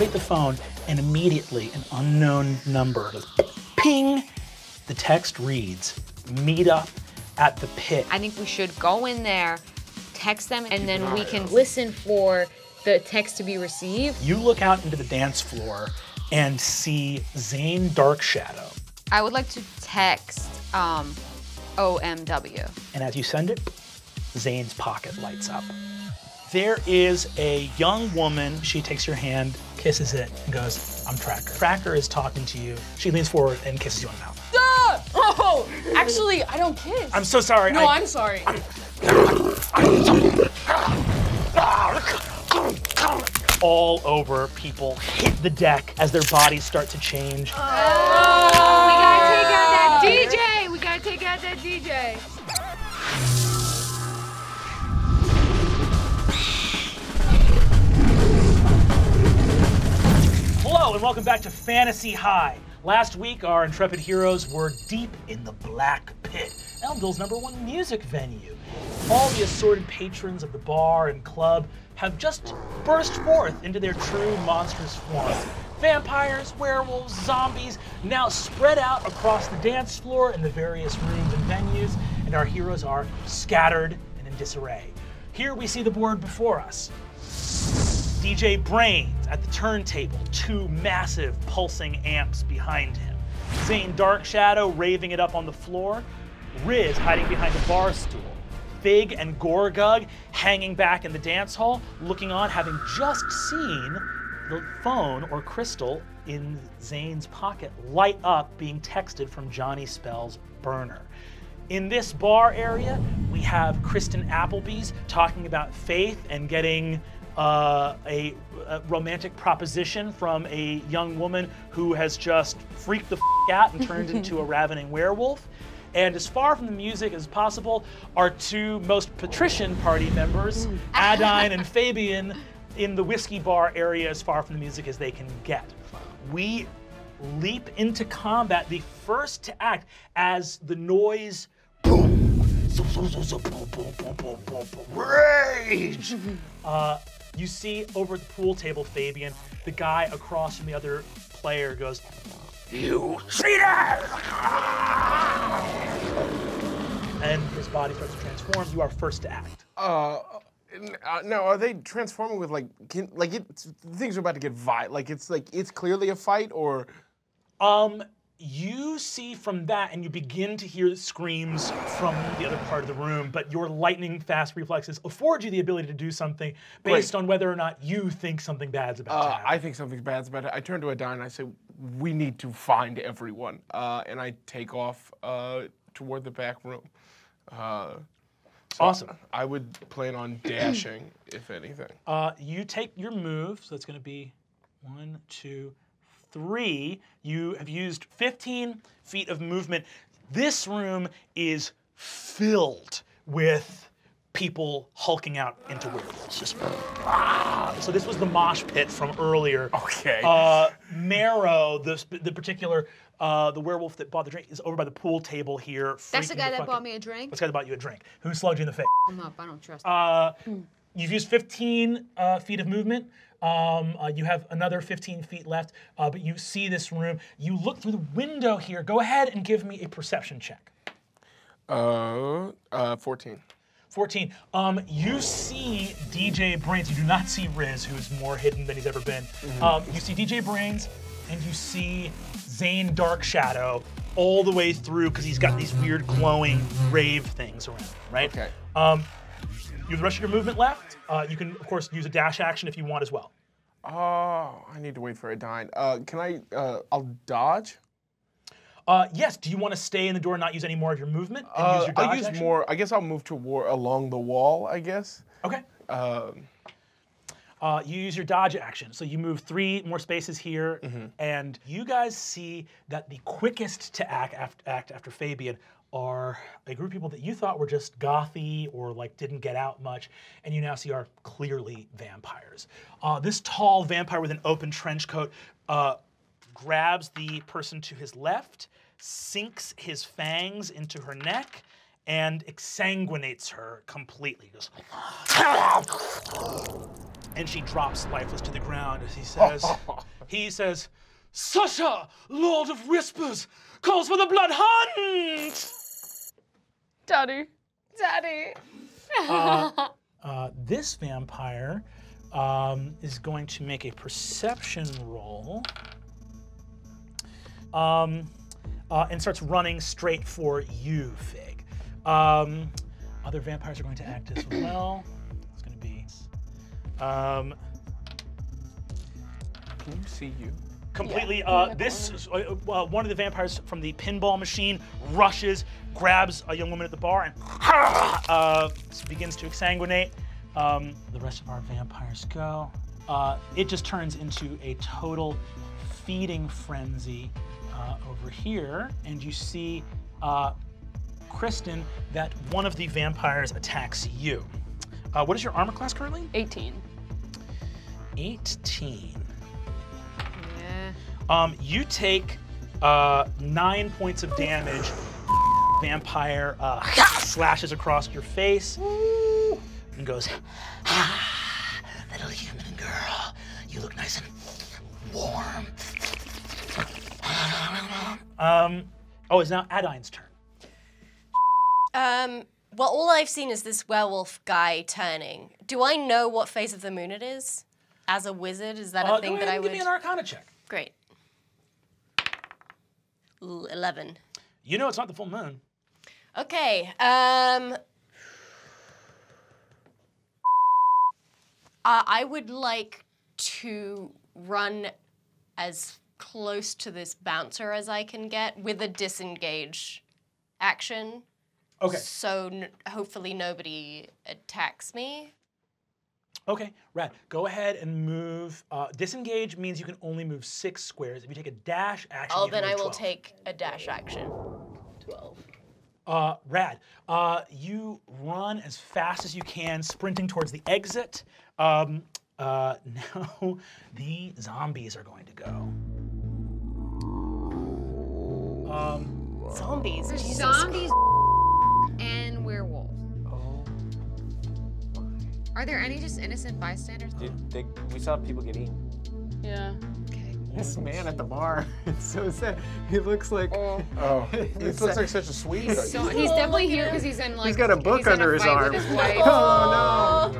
activate the phone, and immediately an unknown number goes ping. The text reads, "Meet up at the pit." I think we should go in there, text them, and then we can listen for the text to be received. You look out into the dance floor and see Zayn Darkshadow. I would like to text um, OMW. And as you send it, Zayn's pocket lights up. There is a young woman. She takes your hand, kisses it, and goes, I'm Tracker. Tracker is talking to you. She leans forward and kisses you on the mouth. Ah! Oh, actually, I don't kiss. I'm so sorry. no, I- I'm sorry. all over people hit the deck as their bodies start to change. Oh, We gotta take out that DJ! Hello and welcome back to Fantasy High. Last week, our intrepid heroes were deep in the Black Pit, Elmville's number one music venue. All the assorted patrons of the bar and club have just burst forth into their true monstrous forms. Vampires, werewolves, zombies, now spread out across the dance floor in the various rooms and venues, and our heroes are scattered and in disarray. Here we see the board before us. DJ Brains at the turntable, two massive pulsing amps behind him. Zayn Dark Shadow raving it up on the floor. Riz hiding behind a bar stool. Fig and Gorgug hanging back in the dance hall, looking on, having just seen the phone or crystal in Zayn's pocket light up, being texted from Johnny Spells' burner. In this bar area, we have Kristen Applebees talking about faith and getting uh, a, a romantic proposition from a young woman who has just freaked the f- out and turned into a ravening werewolf. And as far from the music as possible, our two most patrician party members, Adaine and Fabian, in the whiskey bar area as far from the music as they can get. We leap into combat, the first to act as the noise boom, zo- zo- zo- zo- boom, boom, boom, boom, boom, boom, rage. Uh, you see over the pool table, Fabian, the guy across from the other player goes, You cheater! And his body starts to transform. You are first to act. Uh, uh, now are they transforming with like can, like it, things are about to get violent? Like it's like it's clearly a fight or Um, you see from that, and you begin to hear screams from the other part of the room, but your lightning fast reflexes afford you the ability to do something based Great. on whether or not you think something bad's about to uh, happen. I think something's bad's about it. I turn to Adaine and I say, "We need to find everyone," uh, and I take off uh, toward the back room. Uh, so Awesome. I would plan on dashing, if anything. Uh, you take your move, so it's going to be one, two, three. You have used 15 feet of movement. This room is filled with people hulking out into werewolves. Just ah! so this was the mosh pit from earlier. Okay. Uh, Marrow, the the particular uh, the werewolf that bought the drink, is over by the pool table here. That's the freaking guy that bought me a drink? That's the guy that bought you a drink. Who slugged you in the face? I'm up, I don't trust him. Uh, you've used 15 uh, feet of movement. Um, uh, you have another 15 feet left, uh, but you see this room. You look through the window here. Go ahead and give me a perception check. Uh, uh, 14. 14. Um, you see DJ Brains. You do not see Riz, who is more hidden than he's ever been. Um, you see DJ Brains, and you see Zayn Dark Shadow all the way through because he's got these weird glowing rave things around, right? Okay. Um, you have the rest of your movement left. Uh, you can, of course, use a dash action if you want as well. Oh, I need to wait for Adaine. Uh, can I? Uh, I'll dodge. Uh, yes. Do you want to stay in the door and not use any more of your movement and use Uh, your dodge I'll use action? more. I guess I'll move toward along the wall. I guess. Okay. Um, Uh, you use your dodge action. So you move three more spaces here, Mm-hmm. and you guys see that the quickest to act after, act after Fabian are a group of people that you thought were just gothy or like didn't get out much, and you now see are clearly vampires. Uh, this tall vampire with an open trench coat uh, grabs the person to his left, sinks his fangs into her neck, and exsanguinates her completely. Just and she drops lifeless to the ground as he says, he says, Sasha, Lord of Whispers, calls for the blood hunt! Daddy. Daddy. Uh, this vampire um, is going to make a perception roll um, uh, and starts running straight for you, Fig. Um, other vampires are going to act as well. It's going to be um, Can you see you? Completely. Uh, this uh, uh, one of the vampires from the pinball machine rushes, grabs a young woman at the bar, and uh, begins to exsanguinate. Um, the rest of our vampires go. Uh, it just turns into a total feeding frenzy uh, over here, and you see, uh, Kristen, that one of the vampires attacks you. Uh, what is your armor class currently? 18. 18. Yeah. Um, you take uh, nine points of damage. Vampire uh, slashes across your face and goes, ah, little human girl, you look nice and warm. Um, oh, it's now Adaine's turn. Um, well, all I've seen is this werewolf guy turning. Do I know what phase of the moon it is? As a wizard, is that a Uh, go thing that I would? give me an Arcana check. Great. L- Eleven. You know it's not the full moon. Okay. Um. Uh, I would like to run as close to this bouncer as I can get with a disengage action. Okay. So n- hopefully nobody attacks me. Okay, Rad, go ahead and move. Uh, disengage means you can only move six squares. If you take a dash action, Oh, you can then I will 12. take a dash action. Twelve. Uh, Rad, uh, you run as fast as you can, sprinting towards the exit. Um, uh, now the zombies are going to go. Um, Zombies. There's Jesus. zombies and Are there any just innocent bystanders? Dude, they, we saw people get eaten. Yeah. Okay. This man at the bar, it's so sad. He looks like. Oh. Oh, this looks like such a sweet. So he's definitely here because he's in like. He's got a book he's in under his arm. His. Oh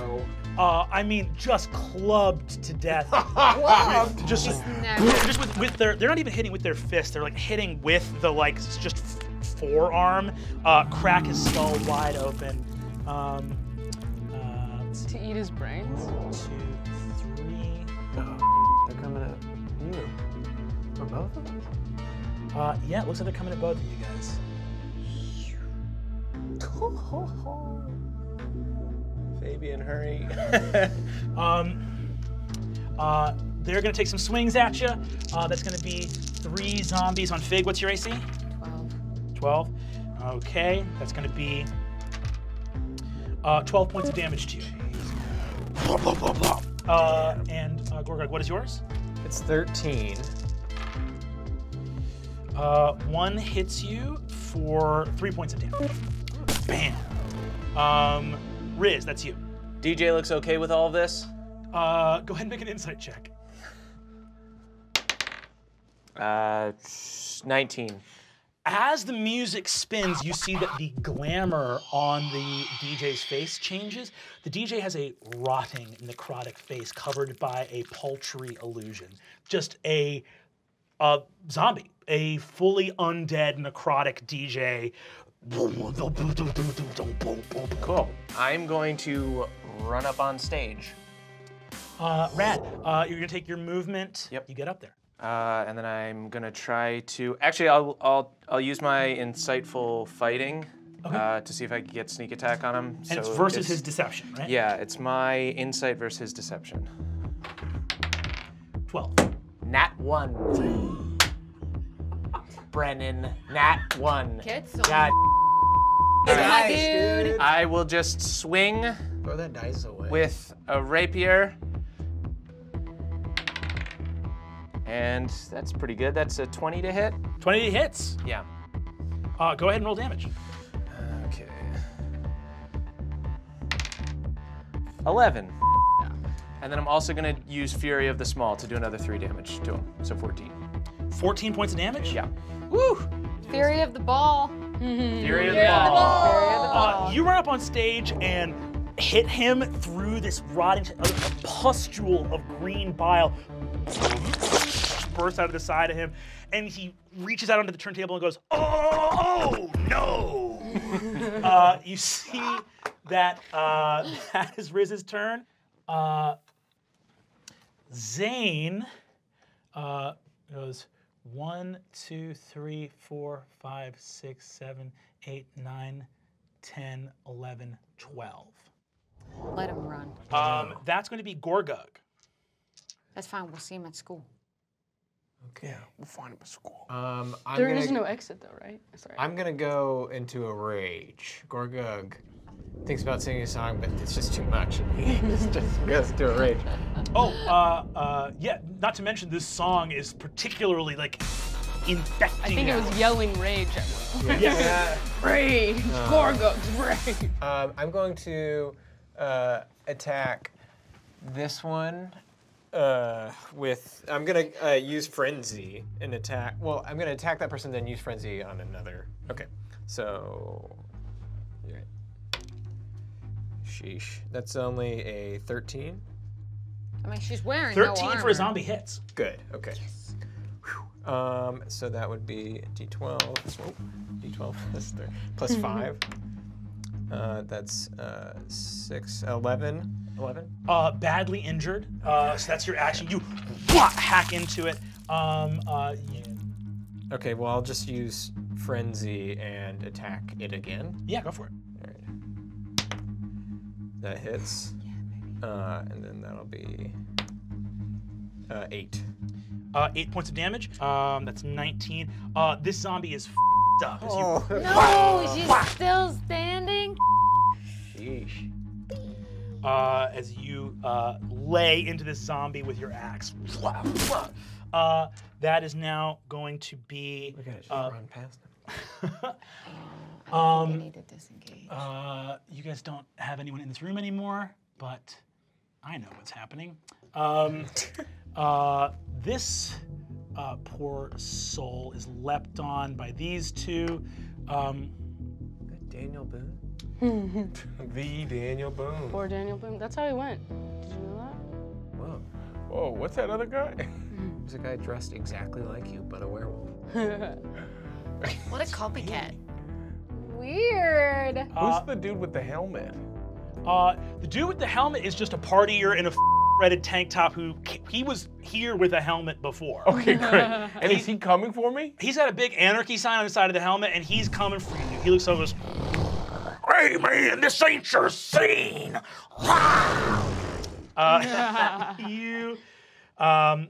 no. uh, I mean, just clubbed to death. just, Never. just with, with their, they're not even hitting with their fist. They're like hitting with the like s- just forearm. Uh, crack his skull wide open. Um, let's see, To eat his brains? two, three. They're coming at you. Or both of us? Uh, yeah, it looks like they're coming at both of you guys. Fabian, hurry. Um, uh, they're gonna take some swings at you. Uh, that's gonna be three zombies on Fig. What's your AC? 12. 12. Okay, that's gonna be uh, 12 points of damage to you. Blah, blah, blah, blah. Uh, and uh, Gorgug, what is yours? It's 13. Uh, one hits you for three points of damage. Bam. Um, Riz, that's you. DJ looks okay with all of this. Uh, go ahead and make an insight check. Uh, 19. As the music spins, you see that the glamour on the DJ's face changes. The DJ has a rotting, necrotic face covered by a paltry illusion. Just a, a zombie, a fully undead, necrotic DJ. Cool. I'm going to run up on stage. Uh, Rad, uh, you're gonna take your movement. Yep. You get up there. Uh, and then I'm gonna try to. Actually, I'll I'll I'll use my insightful fighting uh, to see if I can get sneak attack on him. And it's So versus his deception, right? Yeah, it's my insight versus his deception. 12. Nat one. Brennan, nat one. Kids. God. my dude. I will just swing Throw that dice away. with a rapier. And that's pretty good. That's a 20 to hit. 20 hits. Yeah. Uh, go ahead and roll damage. Okay. 11. And then I'm also gonna use Fury of the Small to do another three damage to him. So 14. 14 points of damage. Yeah. Woo! Fury of the ball. Fury of the Ball. Uh, you run up on stage and hit him through this rotting, a, a pustule of green bile bursts out of the side of him, and he reaches out onto the turntable and goes, "Oh no!" uh, you see that uh, that is Riz's turn. Uh, Zayn uh, goes one, two, three, four, five, six, seven, eight, nine, 10, 11, 12. Let him run. Um, that's going to be Gorgug. That's fine. We'll see him at school. Okay. We'll find him at school. Um, I'm There gonna, is no exit though, right? Sorry. I'm gonna go into a rage. Gorgug thinks about singing a song, but it's just too much. He's just goes to a rage. Oh, uh, uh, yeah, not to mention this song is particularly like infecting. I think it was yelling rage at one. Yeah. Rage! Gorgug's rage! Um, I'm going to uh, attack this one uh, with. I'm gonna uh, use frenzy and attack. Well, I'm gonna attack that person, then use frenzy on another. Okay, so. right. Sheesh. That's only a 13. I mean, she's wearing no 13 for a zombie hits. Good. Okay. Whew. Um, so that would be d12. oh, d12 plus, three, plus five. Uh, that's uh, six, 11. 11? Uh, badly injured. Uh, so that's your action. You wha- hack into it. Um, uh, you, Okay, well, I'll just use frenzy and attack it again. yeah, go for it. All right. That hits. Uh, and then that'll be uh, eight. Uh, eight points of damage. Um, that's 19. Uh, this zombie is f***ed up. As you No, she's still standing. Sheesh. Uh, as you uh, lay into this zombie with your axe. Uh, that is now going to be. Look at it, just Uh, run past him. I Um, need to disengage. Uh, you guys don't have anyone in this room anymore, but I know what's happening. Um, uh, this uh, poor soul is leapt on by these two. Um, Daniel Boone? The Daniel Boone. Poor Daniel Boone. That's how he went. Did you know that? Whoa. Whoa, what's that other guy? There's a guy dressed exactly like you, but a werewolf. What a copycat. Weird. uh, Who's the dude with the helmet? uh, the dude with the helmet is just a partier in a red tank top who he was here with a helmet before. Okay, great. And is he coming for me? He's got a big anarchy sign on the side of the helmet, and he's coming for you. He looks over and goes, Hey man, this ain't your scene. uh, you, um,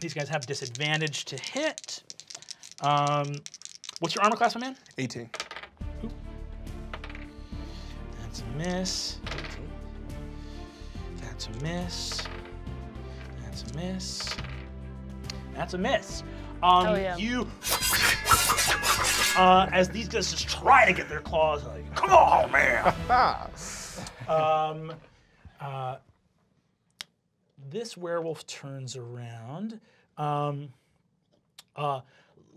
these guys have disadvantage to hit. Um, what's your armor class, my man? 18. That's a miss. That's a miss. That's a miss. That's a miss. Um, Oh, yeah. You, uh, as these guys just try to get their claws, like, come on, man. um, uh, this werewolf turns around, um, uh,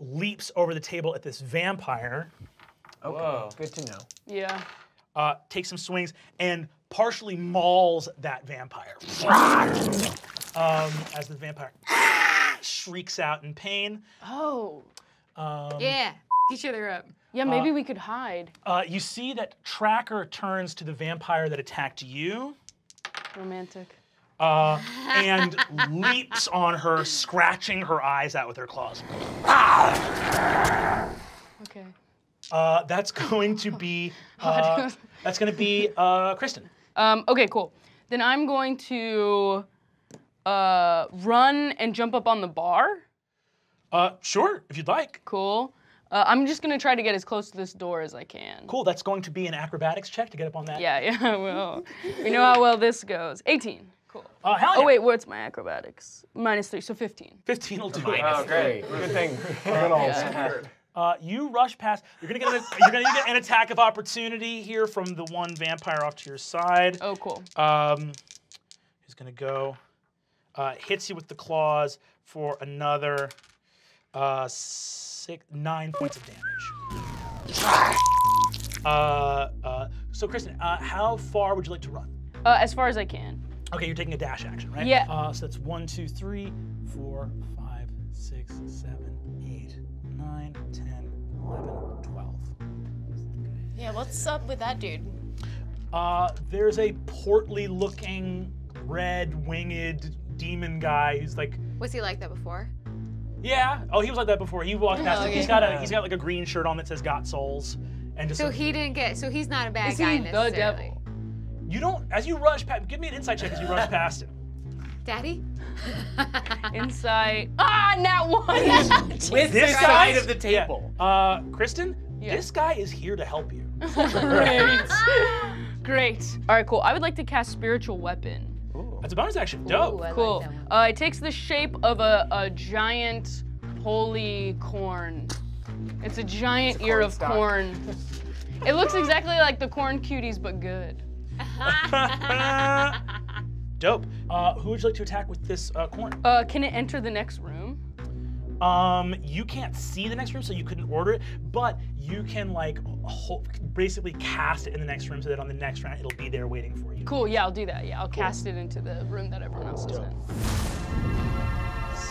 leaps over the table at this vampire. Whoa. Good to know. yeah. uh, takes some swings and partially mauls that vampire. um, as the vampire shrieks out in pain. Oh. Um, Yeah. Each other up. Yeah, maybe we could hide. uh, you see that Tracker turns to the vampire that attacked you Romantic. uh, and leaps on her, scratching her eyes out with her claws. Okay. Uh, that's going to be uh, that's going to be uh, Kristen. Um, okay, cool. Then I'm going to uh, run and jump up on the bar. Uh, sure, if you'd like. Cool. Uh, I'm just gonna try to get as close to this door as I can. Cool. That's going to be an acrobatics check to get up on that. Yeah, yeah, I will. we know how well this goes. 18. Cool. Uh, hell Oh wait, what's my acrobatics? Minus three, so 15. 15 will do it. Oh, great. Good thing. Uh, you rush past. You're gonna get a, you're gonna get an attack of opportunity here from the one vampire off to your side. Oh, cool. Um, He's gonna go, uh, hits you with the claws for another uh, six, nine points of damage. Uh, uh, so, Kristen, uh, how far would you like to run? Uh, as far as I can. Okay, you're taking a dash action, right? Yeah. Uh, so that's one, two, three, four, five, six, seven, eight, nine, ten, eleven, twelve. Yeah, what's up with that dude? Uh, there's a portly looking, red winged demon guy who's like, Was he like that before? Yeah. Oh, he was like that before. He walked past. okay. He's got a he's got like a green shirt on that says "Got Souls," and just So like- he didn't get. So he's not a bad Is guy he the devil? you don't as you rush past. Give me an insight check as you rush past him. Daddy. Insight. Ah, not one. With This this guy- side of the Yeah. table. Uh, Kristen, Yeah. this guy is here to help you. Great. Great. All right, cool. I would like to cast spiritual weapon. That's a bonus action. Dope. Ooh, I like Cool. that one. Uh, it takes the shape of a, a giant holy corn. It's a giant ear corn of stalk. corn. It looks exactly like the corn cuties, but good. Dope. Uh, who would you like to attack with this uh, corn? Uh, can it enter the next room? Um, you can't see the next room, so you couldn't order it, but you can like ho- basically cast it in the next room so that on the next round it'll be there waiting for you. Cool. Yeah, I'll do that. Yeah, I'll cast it into the room that everyone else is in.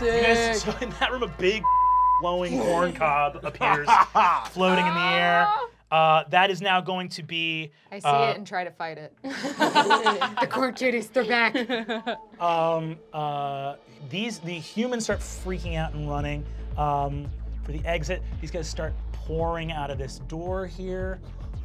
You guys- so in that room, a big glowing corn cob appears, floating in the air. Uh, that is now going to be. I see uh, it and try to fight it. the corn cuties, they're back. Um, uh, these the humans start freaking out and running um, for the exit. These guys start pouring out of this door here.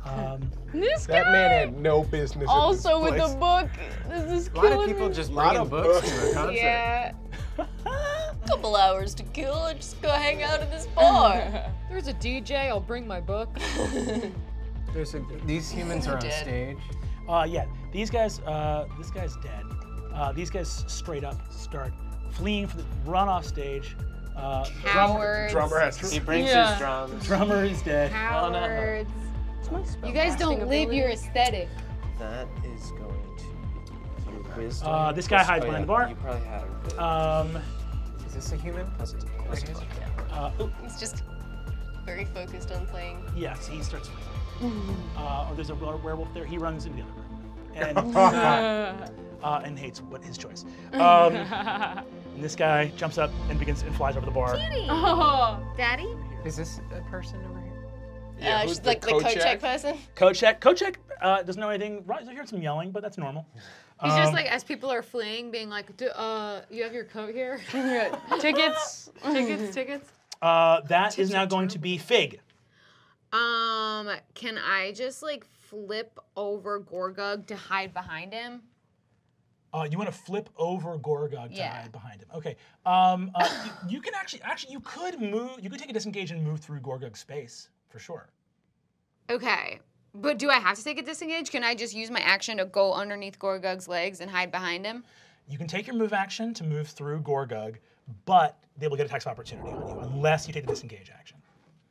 Um, This That guy. man had no business. Also at with this the book. This is A lot of killing people me. just Lot of books books. to a concert. yeah. Couple hours to kill and just go hang out at this bar. There's a DJ. I'll bring my book. There's a, these humans are on Dead. stage. uh, yeah, these guys. Uh, this guy's dead. Uh, these guys straight up start fleeing for the run off stage. Uh, Cowards. Drummer has He brings Yeah. his drums. drummer is dead. Cowards. Spellcasting You guys don't live ability. your aesthetic. That is going to be your wisdom. Uh, this guy hides Oh, behind yeah, the bar. You probably have it. Um, Is this a human? Plus it's a plus Right uh, oh, He's just very focused on playing. yes, he starts. Uh, or there's a werewolf there. He runs into the other room. And uh, and hates what his choice. Um, and this guy jumps up and begins and flies over the bar. Oh. Daddy? Is this a person over here? Yeah, uh, she's the like the coat Kochek? check person. Kochek, Kochek uh, doesn't know anything. Right, I heard some yelling, but that's normal. He's just Um, like, as people are fleeing, being like, "D- uh, you have your coat here? Tickets. tickets, tickets? Uh, that is now going to be Fig. Um, can I just like flip over Gorgug to hide behind him? Uh, you want to flip over Gorgug to Yeah. hide behind him. Okay. Um, uh, you, you can actually, actually, you could move. You could take a disengage and move through Gorgug's space for sure. Okay. But do I have to take a disengage? Can I just use my action to go underneath Gorgug's legs and hide behind him? You can take your move action to move through Gorgug, but they will get attacks of opportunity on you unless you take the disengage action.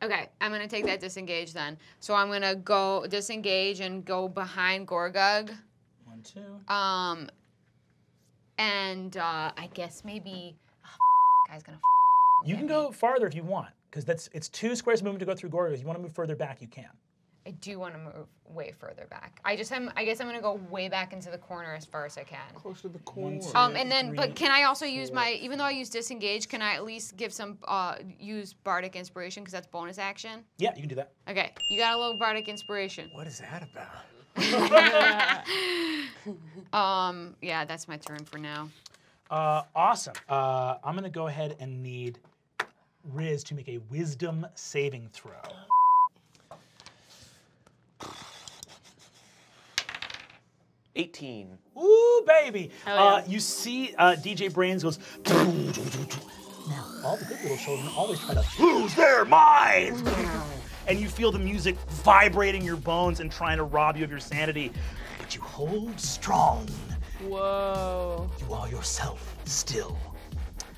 Okay, I'm gonna take that disengage then. So I'm gonna go disengage and go behind Gorgug. One, two. Um, and uh, I guess maybe oh, guy's gonna. You can go farther if you want, because that's it's two squares of movement to go through Gorgug. If you want to move further back, you can. I do want to move way further back. I just am. I guess I'm gonna go way back into the corner as far as I can. Close to the corner. Um, and then, three, but can I also use my? Even though I use disengage, can I at least give some? Uh, use bardic inspiration because that's bonus action. Yeah, you can do that. Okay, you got a little bardic inspiration. What is that about? Um, yeah, that's my turn for now. Uh, awesome. Uh, I'm gonna go ahead and need Riz to make a Wisdom saving throw. Eighteen. Ooh, baby. Hell Uh, you see uh, DJ Brains goes. Now, all the good little children always try to lose their minds. and you feel the music vibrating your bones and trying to rob you of your sanity. But you hold strong. Whoa. You are yourself still.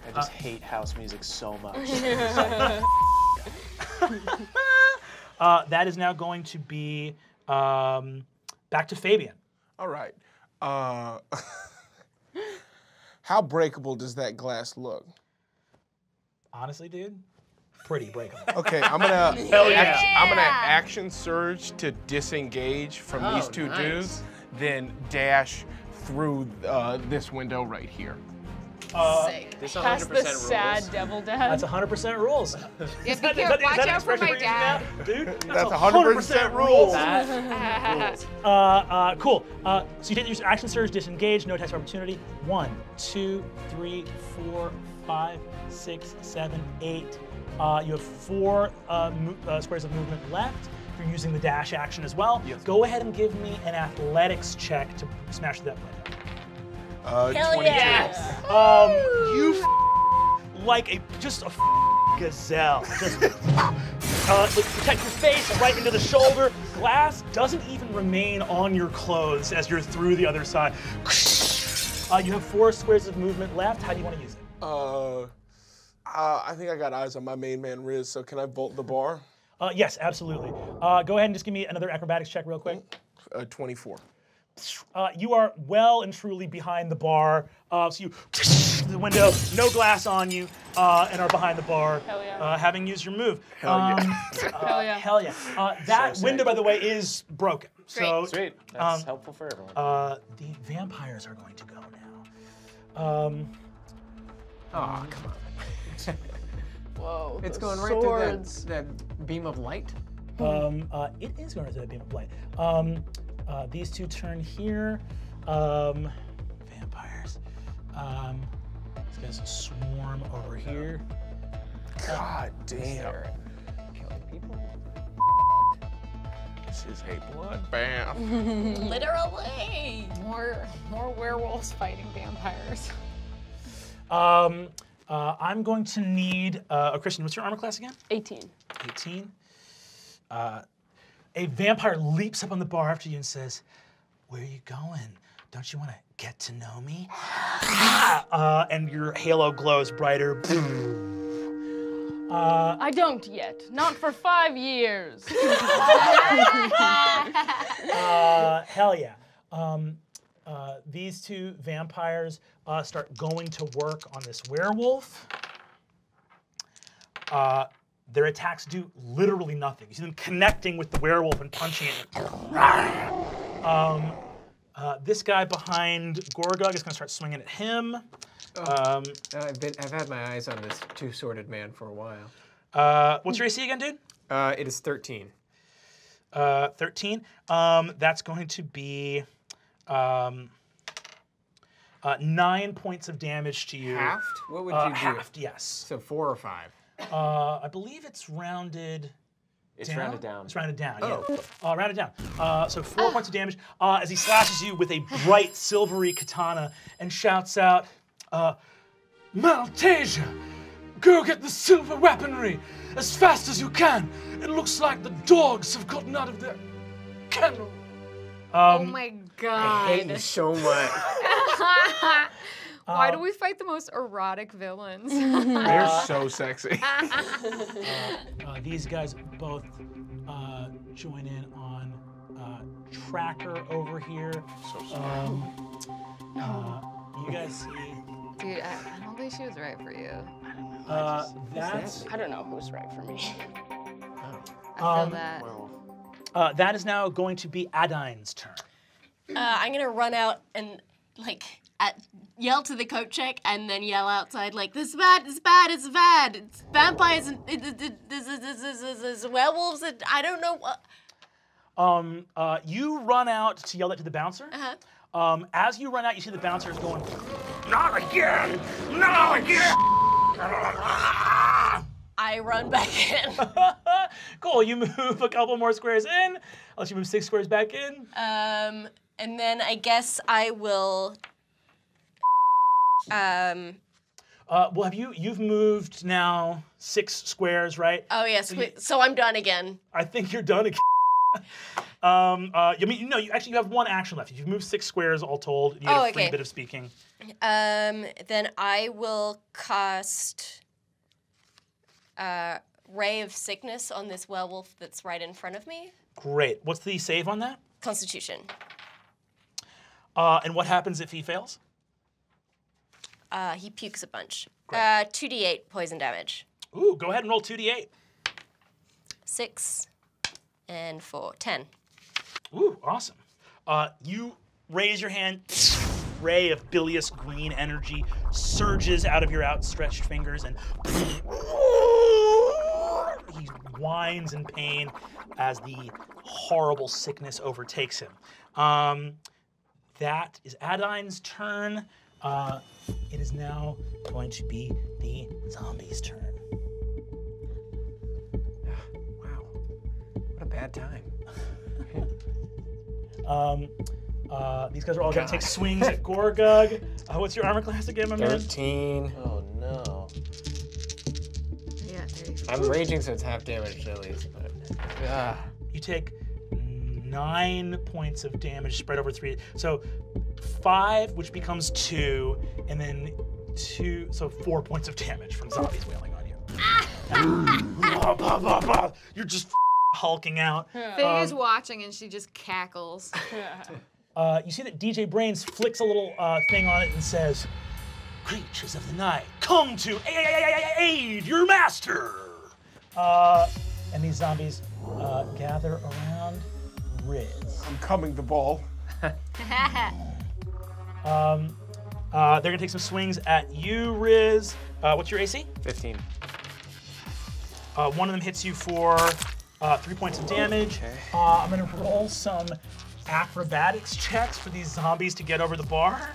I just hate house music so much. Uh, that is now going to be um, back to Fabian. All right. Uh, How breakable does that glass look? Honestly, dude, pretty breakable. Okay, I'm gonna Hell yeah. act- I'm gonna action surge to disengage from these two nice. dudes, then dash through uh, this window right here. Sick. This Past 100% the rules. sad devil dad. That's 100% rules. Yeah, Is be that- is careful. that- is Watch that out for my dad. now? Dude, that's, That's 100% 100% rules. That rules. Uh, uh, cool. Uh, so you take your action surge, disengage, no attacks of opportunity. One, two, three, four, five, six, seven, eight. Uh, you have four uh, uh, squares of movement left. You're using the dash action as well. Yes. Go ahead and give me an athletics check to smash through that window. Uh, Hell 22. yeah. Um, you f- like a just a f- gazelle. Just uh, like, protect your face right into the shoulder. Glass doesn't even remain on your clothes as you're through the other side. Uh, you have four squares of movement left. How do you want to use it? Uh, uh, I think I got eyes on my main man Riz, so can I bolt the bar? Uh, yes, absolutely. Uh, go ahead and just give me another acrobatics check real quick. Uh, 24. Uh, you are well and truly behind the bar. Uh, so you the window, no glass on you, uh, and are behind the bar, Hell yeah. uh, having used your move. Hell yeah. Um, Hell yeah. Hell yeah. Uh, that sick. window, by the way, is broken. Great. So Sweet. That's Um, helpful for everyone. uh, the vampires are going to go now. Um, Oh, come on. Whoa. It's those going right swords. through that, that beam of light. um, uh, it is going through the beam of light. Um, uh, these two turn here. Um, vampires. Um, these guys swarm over here. God damn. Killing people. This is a bloodbath. Literally. More, more werewolves fighting vampires. Um, uh, I'm going to need uh, a Kristen. What's your armor class again? 18. 18. Uh, a vampire leaps up on the bar after you and says, Where are you going? Don't you want to get to know me? uh, and your halo glows brighter. I don't yet. Not for five years. Uh, hell yeah. Um, uh, these two vampires uh, start going to work on this werewolf. Their attacks do literally nothing. You see them connecting with the werewolf and punching it. Um, uh, this guy behind Gorgug is going to start swinging at him. Um, Uh, I've, been, I've had my eyes on this two-sworded man for a while. uh, what's your AC again, dude? Uh, it is 13. Uh, 13. Um, that's going to be um, uh, nine points of damage to you. Halved? What would you do? halved, yes. So four or five. Uh, I believe it's rounded. it's down? rounded down. It's rounded down. Oh. Yeah. Uh, rounded down. Uh, so four points of damage uh, as he slashes you with a bright silvery katana and shouts out, uh, "Maltasia, go get the silver weaponry as fast as you can. It looks like the dogs have gotten out of their kennel." oh Um, my I god. hate you so much. Why Um, do we fight the most erotic villains? They're so sexy. Uh, these guys both uh, join in on uh, Tracker over here. Um, uh, you guys see Dude, I, I don't think she was right for you. I don't that's I don't know who's right for me. I feel Um, that. uh, that is now going to be Adaine's turn. Uh, I'm gonna run out and like at, yell to the coat check and then yell outside like this is bad, it's bad, it's bad, it's vampires and it, it, it, this is this is this is werewolves and I don't know what. Um, uh, you run out to yell that to the bouncer. Uh-huh. Um, as you run out, you see the bouncer is going, "Not again! Not again!" I run back in. cool. You move a couple more squares in. I'll let you move six squares back in. Um, and then I guess I will. Um. Uh, well, have you? You've moved now six squares, right? Oh yes. wait, so I'm done again. I think you're done again. um, uh, I mean, no, you actually you have one action left. You've moved six squares all told. You get Oh, a free okay. bit of speaking. Um. Then I will cast. Uh, ray of sickness on this werewolf that's right in front of me. Great. What's the save on that? Constitution. Uh, and what happens if he fails? Uh, he pukes a bunch. Uh, 2d8 poison damage. Ooh, go ahead and roll 2d8. Six and four. Ten. Ooh, awesome. Uh, you raise your hand, ray of bilious green energy surges out of your outstretched fingers, and he whines in pain as the horrible sickness overtakes him. Um, that is Adaine's turn. Uh, it is now going to be the zombie's turn. Wow. What a bad time. Um, uh, these guys are all going to take swings at Gorgug. Uh, what's your armor class again, my man? 13. Oh no. Yeah, I'm raging, so it's half damage at least. But, ah. You take nine points of damage spread over three. So five, which becomes two, and then two, so four points of damage from zombies wailing on you. Bah, bah, bah, bah. You're just hulking out. Faye is watching and she just cackles. Uh, you see that DJ Brains flicks a little uh, thing on it and says, Creatures of the night, come to aid your master! Uh, and these zombies uh, gather around Riz. I'm coming the ball. Um, uh, they're gonna take some swings at you, Riz. Uh, what's your AC? 15. Uh, one of them hits you for uh, three points of damage. Uh, I'm gonna roll some acrobatics checks for these zombies to get over the bar.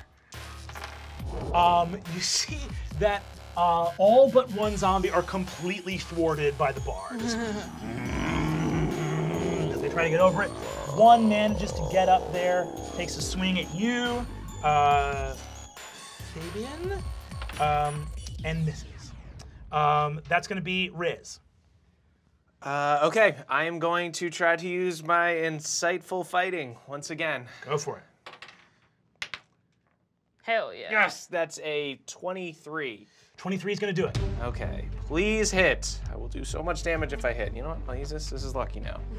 Um, you see that uh, all but one zombie are completely thwarted by the bar. Just- as they try to get over it. One manages to get up there, takes a swing at you, uh, Fabian, um, and misses. Um, that's going to be Riz. Uh, okay, I am going to try to use my insightful fighting once again. Go for it. Hell yeah. Yes, that's a 23. 23 is going to do it. Okay, please hit. I will do so much damage if I hit. You know what? I'll use this. This is lucky now.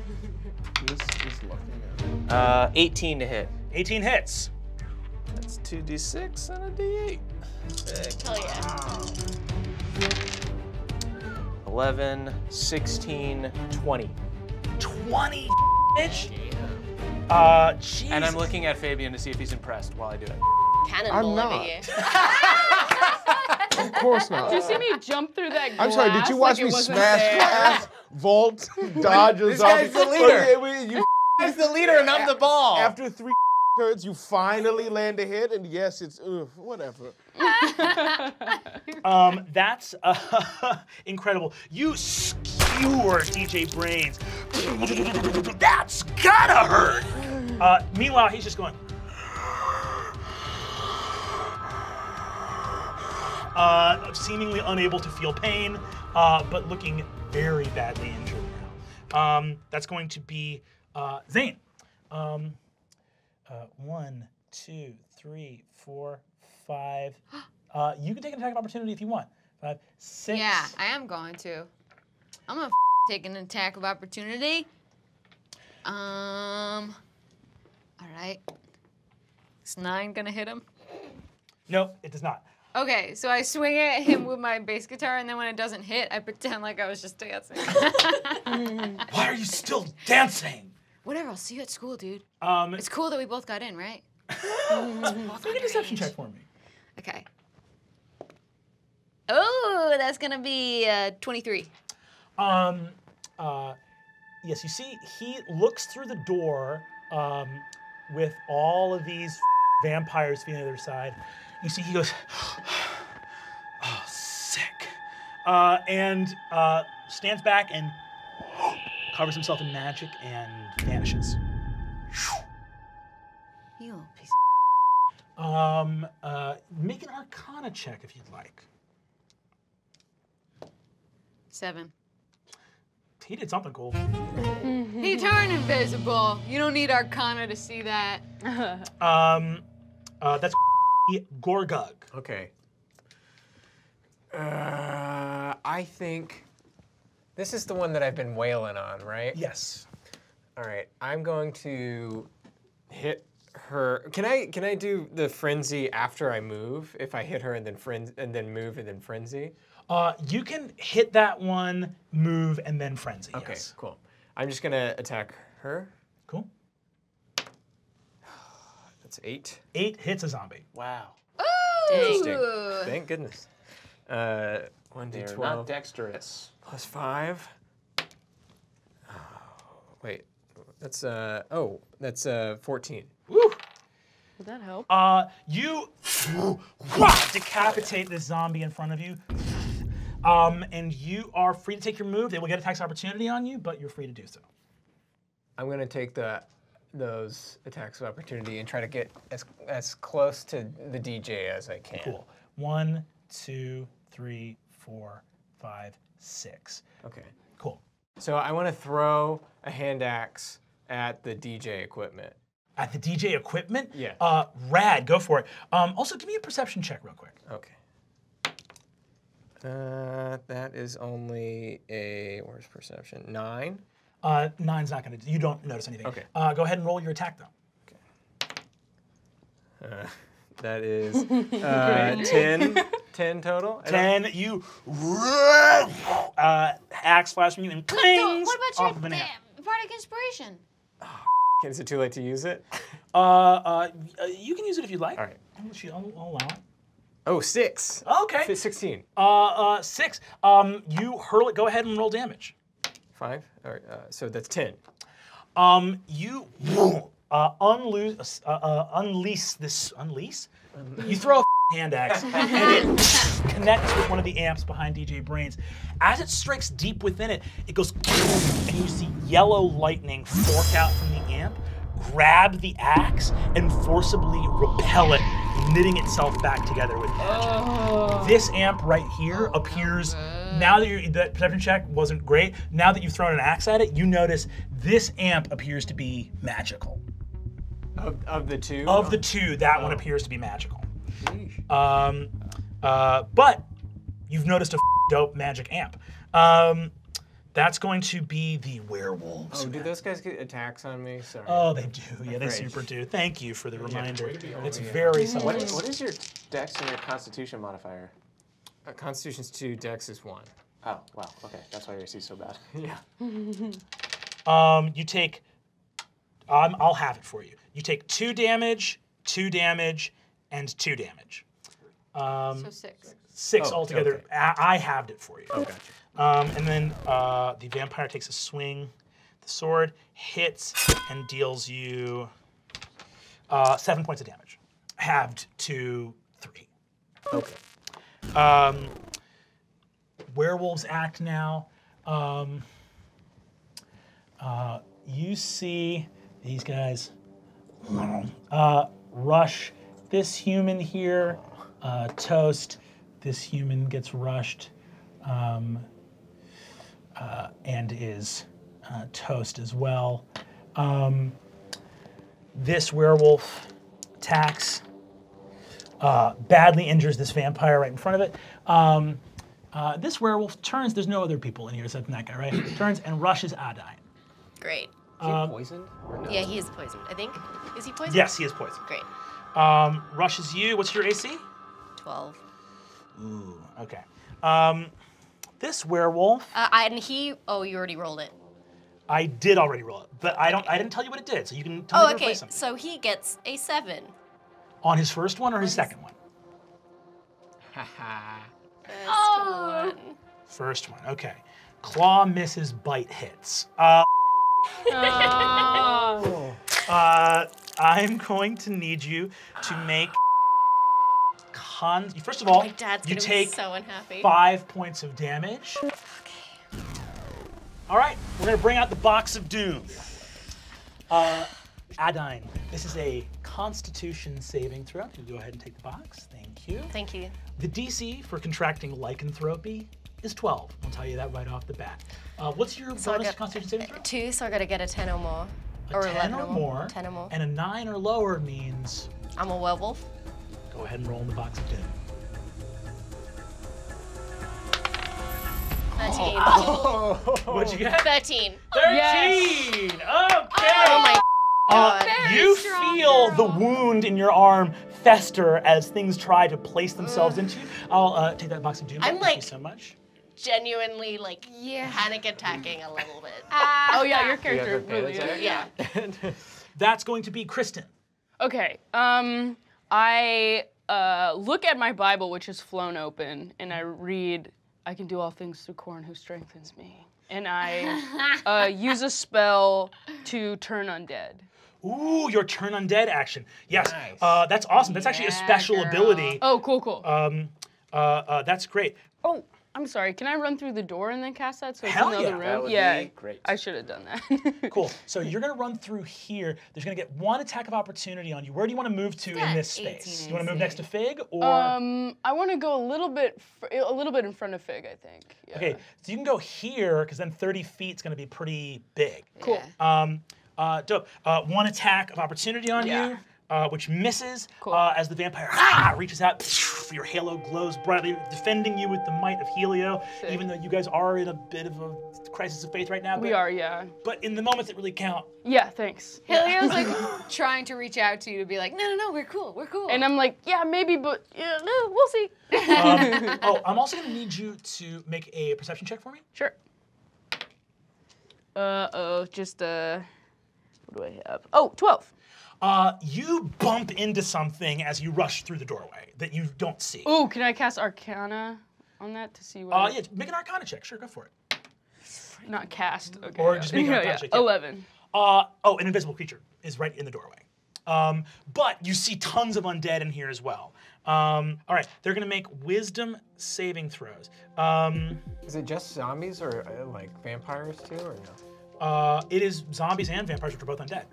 This is lucky man. Uh, 18 to hit. 18 hits. That's 2d6 and a d8. Hell yeah. 11, 16, 20. 20 bitch. Uh, Jesus. And I'm looking at Fabian to see if he's impressed while I do it. Cannonball I'm over not. Of course not. Did you see me jump through that glass? I'm sorry, did you watch like me smash there? glass, vault, dodge, a This guy's the leader. Okay, wait, you He's the leader and I'm the ball. After three turns, you finally land a hit, and yes, it's ugh, whatever. Um, that's uh, incredible. You skewer DJ Brains. That's gotta hurt. Uh, meanwhile, he's just going. Uh, seemingly unable to feel pain, uh, but looking very badly injured now. Um, that's going to be uh, Zayn. Um, uh, one, two, three, four, five. Uh, you can take an attack of opportunity if you want. Five, six. Yeah, I am going to. I'm gonna take an attack of opportunity. Um. All right. Is nine gonna hit him? No, it does not. Okay, so I swing at him with my bass guitar, and then when it doesn't hit, I pretend like I was just dancing. Why are you still dancing? Whatever. I'll see you at school, dude. Um, It's cool that we both got in, right? make a deception check for me. Okay. Oh, that's gonna be uh, 23. Um, uh, yes, you see, he looks through the door um, with all of these vampires feeling the other side. You see, he goes, oh, sick. Uh, and uh, stands back and covers himself in magic and vanishes. You little piece. Um, uh, make an arcana check if you'd like. Seven. He did something cool. He turned invisible. You don't need Arcana to see that. Um, uh, that's Gorgug. Okay. Uh, I think this is the one that I've been wailing on, right? Yes. All right. I'm going to hit her. Can I can I do the frenzy after I move? If I hit her and then frenzy and then move and then frenzy. Uh, you can hit that one, move, and then frenzy. Okay, yes. cool. I'm just gonna attack her. Cool. That's eight. Eight hits a zombie. Wow. Oh. Interesting. Ooh. Thank goodness. Uh, one d They're not twelve dexterous. plus five. Oh, wait, that's uh oh that's uh fourteen. Woo! Would that help? Uh, you wah, decapitate this zombie in front of you. Um, and you are free to take your move. They will get a tax opportunity on you, but you're free to do so. I'm gonna take the those attacks of opportunity and try to get as as close to the DJ as I can. Cool. One, two, three, four, five, six. Okay. Cool. So I want to throw a hand axe at the DJ equipment. At the DJ equipment? Yeah. Uh, rad, go for it. Um, also, give me a perception check real quick. Okay. Uh, that is only a where's perception nine. Uh, nine's not gonna, you don't notice anything. Okay. Uh, go ahead and roll your attack though. Uh, that is uh, 10, 10 total. I don't- 10, you, uh, axe flash from you and So, clings what about off of your an amp. damn bardic inspiration? Is it too late to use it? Uh, uh, uh, you can use it if you'd like. All right. I'll, let you- I'll- I'll allow it. Oh, six. Okay. Fi- 16. Uh, uh, six. Um, you hurl it. Go ahead and roll damage. Five. All right, uh, so that's 10. Um, you uh, unloose, uh, uh, unleash this. Unleash. You throw a hand axe and it connects with one of the amps behind DJ Brains. As it strikes deep within it, it goes and you see yellow lightning fork out from the amp, grab the axe, and forcibly repel it, knitting itself back together with magic. Oh. This amp right here oh, appears. Now that your that perception check wasn't great, now that you've thrown an axe at it, you notice this amp appears to be magical. Of, of the two? Of the two, that one oh. appears to be magical. Um, uh, but you've noticed a dope magic amp. Um, that's going to be the werewolves. Oh, do those guys get attacks on me? Sorry. Oh, they do. Yeah, they super do. Thank you for the reminder. It's very What subtle. is, what is your dex and your constitution modifier? Uh, Constitution's 2, Dex is 1. Oh, wow. Okay. That's why your AC is so bad. Yeah. Um, you take. Um, I'll have it for you. You take two damage, two damage, and two damage. Um, So six. six Oh, altogether. okay. I, I halved it for you. Oh, gotcha. Um, and then uh, the vampire takes a swing. The sword hits and deals you uh, seven points of damage, halved to three. Okay. Um, werewolves act now. Um, uh, you see these guys uh, rush this human here, uh, toast. This human gets rushed um, uh, and is uh, toast as well. Um, this werewolf attacks uh, badly injures this vampire right in front of it. Um, uh, this werewolf turns, there's no other people in here except that guy, right? turns and rushes Adaine. Great. poisoned? Or no? Yeah, he is poisoned. I think. Is he poisoned? Yes, he is poisoned. Great. Um, rushes you. What's your AC? Twelve. Ooh, okay. Um, this werewolf, Uh, I, and he. Oh, you already rolled it. I did already roll it, but I don't. I didn't tell you what it did, so you can tell Oh, me to okay. replace something. So he gets a seven. On his first one or his second one? Haha. Oh. First one. Okay. Claw misses, bite hits. Uh, Oh. uh, I'm going to need you to make con. First of all, My dad's you take so unhappy. five points of damage. All right, we're gonna bring out the box of doom. Uh, Adaine, this is a Constitution saving throw. You go ahead and take the box. Thank you. Thank you. The DC for contracting lycanthropy is 12. I'll tell you that right off the bat. Uh, what's your So bonus got Constitution saving throw? Two, so I gotta get a ten or more. A or 10 eleven or more. Ten or more. And a 9 or lower means I'm a werewolf. go ahead and roll in the box of doom. Thirteen. What'd you get? Thirteen. 13! Okay! Oh my Uh, you strong feel the wound in your arm fester as things try to place themselves into you. I'll uh, take that box of doom. I'm Thank like- you so much. Genuinely like Yeah. panic attacking a little bit. Oh yeah, your Do you character really advantage is. yeah. That's going to be Kristen. Okay. Um, I uh, look at my Bible, which is flown open, and I read, "I can do all things through Corn who strengthens me." And I uh, use a spell to turn undead. Ooh, your turn undead action. Yes, Nice. uh, that's awesome. That's actually a special girl. ability. Oh, cool, cool. Um, uh, uh, that's great. oh, I'm sorry. Can I run through the door and then cast that? So it's Hell in the yeah. other That room. would yeah, be great. I should have done that. Cool. So you're gonna run through here. There's gonna get one attack of opportunity on you. Where do you want to move to in this 18 space? You want to move next to Fig or? um, I want to go a little bit, fr- a little bit in front of Fig. I think. Yeah. okay, so you can go here because then 30 feet is gonna be pretty big. Cool. Yeah. Um, uh, dope. Uh, one attack of opportunity on Yeah. you, uh, which misses Cool. uh, as the vampire ah, reaches out. Your halo glows brightly, defending you with the might of Helio. Sick. Even though you guys are in a bit of a crisis of faith right now, We are, yeah. But in the moments that really count, Yeah, thanks. Helio's like trying to reach out to you to be like, no, no, no, we're cool, we're cool. And I'm like, yeah, maybe, but yeah, no, we'll see. Um, oh, I'm also gonna need you to make a perception check for me. Sure. Uh oh, just uh, what do I have? Oh, 12. Uh, you bump into something as you rush through the doorway that you don't see. Ooh, can I cast Arcana on that to see what? Uh, yeah, make an Arcana check. Sure, go for it. Not cast. Okay. Or yeah. just make an yeah, Arcana yeah. check, yeah. 11. Uh, oh, an invisible creature is right in the doorway. Um, but you see tons of undead in here as well. Um, all right, they're gonna make Wisdom saving throws. Um, Is it just zombies or uh, like vampires too, or no? Uh, it is zombies and vampires, which are both undead.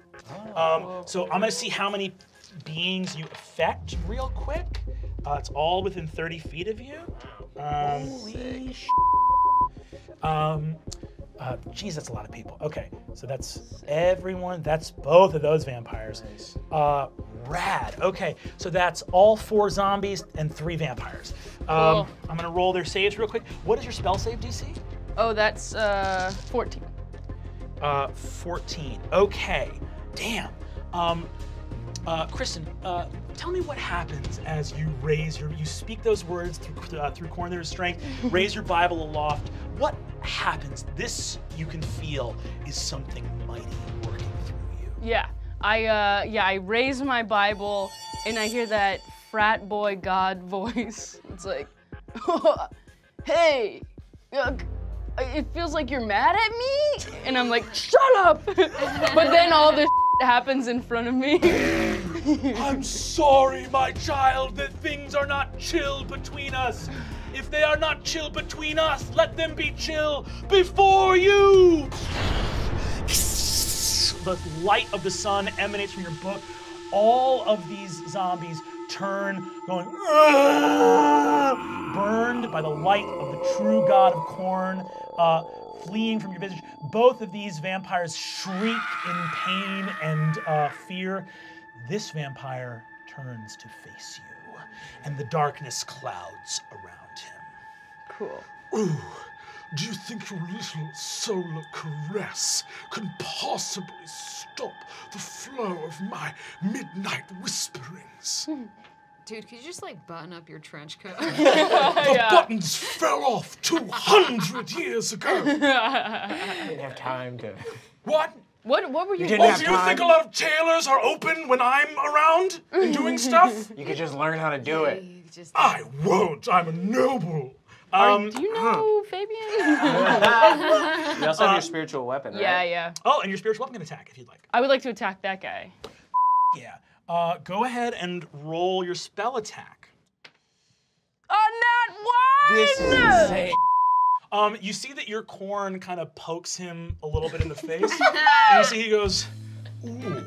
Um, so I'm gonna see how many beings you affect real quick. Uh, it's all within 30 feet of you. Um, holy sh- um, uh, geez, that's a lot of people. Okay, so that's everyone. That's both of those vampires. Uh, rad. Okay, so that's all four zombies and three vampires. Um, Cool. I'm gonna roll their saves real quick. What is your spell save DC? Oh, that's uh 14. Uh, 14. Okay. Damn. Um, uh, Kristen, uh, tell me what happens as you raise your, you speak those words through uh, through corner of strength, raise your Bible aloft. What happens? This you can feel is something mighty working through you. Yeah. I uh yeah, I raise my Bible and I hear that frat boy God voice. It's like, "Hey, uh, it feels like you're mad at me?" And I'm like, "Shut up." but then all this happens in front of me. I'm sorry, my child, that things are not chill between us. If they are not chill between us, let them be chill before you. The light of the sun emanates from your book. All of these zombies turn, going, burned by the light of the true god of corn, uh, fleeing from your visage. Both of these vampires shriek in pain and uh, fear. This vampire turns to face you, and the darkness clouds around him. cool. Ooh, do you think your little solar caress can possibly stop the flow of my midnight whisperings? Hmm. Dude, could you just like button up your trench coat? The buttons fell off 200 years ago. I didn't have time to. What? What what were you, didn't Oh, have do you think a lot of tailors are open when I'm around and doing stuff? You could just learn how to do it. Just I won't. I'm a noble. Um, Do you know Fabian? You also have your spiritual weapon, right? yeah, yeah. oh, and your spiritual weapon can attack if you'd like. I would like to attack that guy. Yeah. Uh, go ahead and roll your spell attack. Oh, not one! This is insane. Um, you see that your corn kind of pokes him a little bit in the face, and you see he goes, Ooh,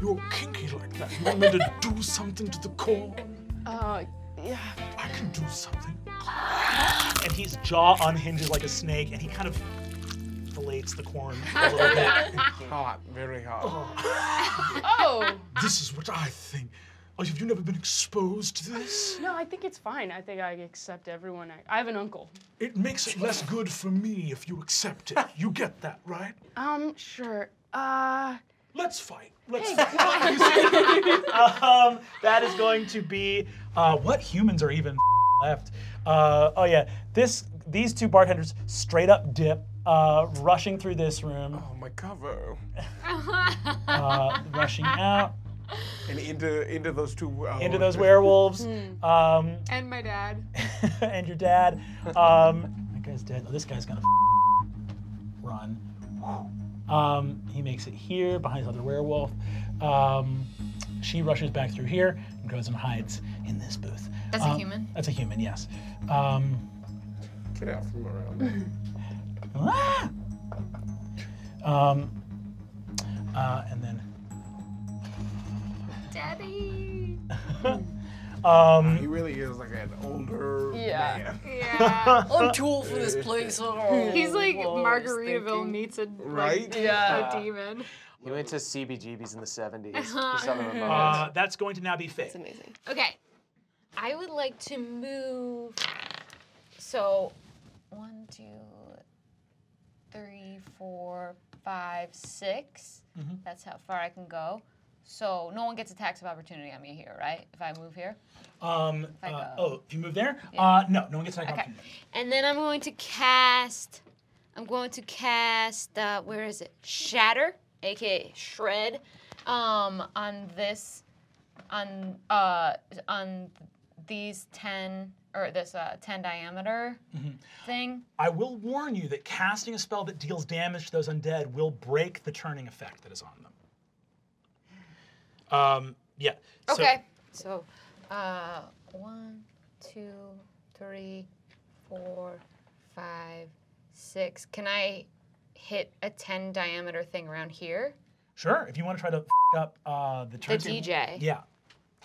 you're kinky like that. You want me to do something to the corn? Uh, yeah. I can do something. and his jaw unhinges like a snake, and he kind of fillets the corn a little bit. Hot, very hot. Oh. This is what I think. Oh, have you never been exposed to this? No, I think it's fine. I think I accept everyone. I, I have an uncle. It makes it less good for me if you accept it. You get that, right? Um, sure. Uh, Let's fight. Let's fight. um, that is going to be uh, what humans are even left. Uh, oh yeah, this these two bartenders straight up dip, uh, rushing through this room, Oh, my cover. uh, rushing out And into into those two. Uh, into those werewolves, um, And my dad. and your dad. Um, that guy's dead. Oh, this guy's gonna run. Um, he makes it here behind this other werewolf. Um, she rushes back through here and goes and hides in this booth. That's a Um, human? That's a human, yes. Um, Get out from around there. ah! um, uh, and then Daddy. um, He really is like an older Yeah. man. Yeah. I'm too old for this place. Oh, He's like whoa, Margaritaville stinking. meets a like, Right? Yeah. a demon. He went to CBGB's in the 70s. He saw them in moments. uh, that's going to now be fake. It's amazing. Okay. I would like to move. So, one, two, three, four, five, six. That's how far I can go. So no one gets attacks of opportunity on me here, right? If I move here. Um, uh, oh, if you move there, uh, no, no one gets attacks. Okay. opportunity. And then I'm going to cast. I'm going to cast. Uh, where is it? Shatter, aka Shred, um, on this, on uh, on these ten or this uh, ten diameter thing. I will warn you that casting a spell that deals damage to those undead will break the turning effect that is on them. Um, yeah. so- Okay. So, uh, one, two, three, four, five, six. Can I hit a 10 diameter thing around here? Sure, if you want to try to f- up uh, the turntable. DJ. Yeah.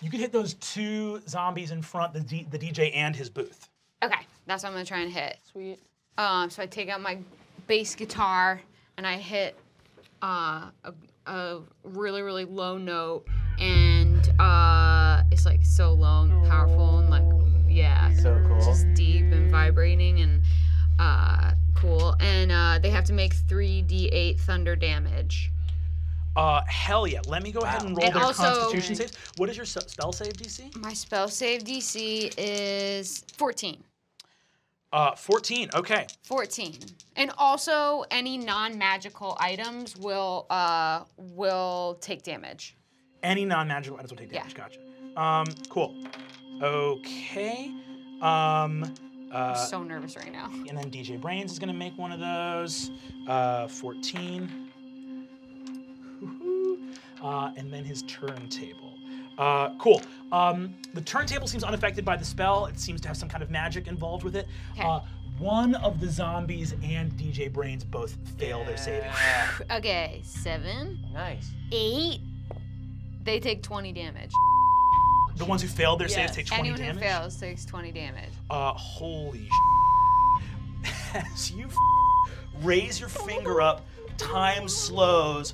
You could hit those two zombies in front, the, D- the DJ and his booth. Okay, that's what I'm gonna try and hit. Sweet. Um, so I take out my bass guitar and I hit uh, a, a really, really low note, and uh, it's like so low and powerful and like yeah, So cool. just deep and vibrating and uh, cool. And uh, they have to make three d8 thunder damage. Uh, hell yeah. Let me go ahead and roll And their also- constitution saves. What is your spell save DC? My spell save DC is 14. Uh, 14. Okay. 14. And also any non-magical items will uh will take damage. Any non-magical items will take Yeah. damage. Gotcha. Um, cool. Okay. Um, uh, I'm so nervous right now. and then DJ Brains is gonna make one of those. Uh, 14. Woo-hoo. Uh, and then his turntable. Uh, cool. Um, the turntable seems unaffected by the spell. It seems to have some kind of magic involved with it. Okay. Uh, one of the zombies and DJ Brains both fail their saving. Okay, seven, Nice. eight. They take 20 damage. The ones who failed their saves take 20 Anyone damage. who fails takes 20 damage. Uh, holy As you raise your finger up, time slows.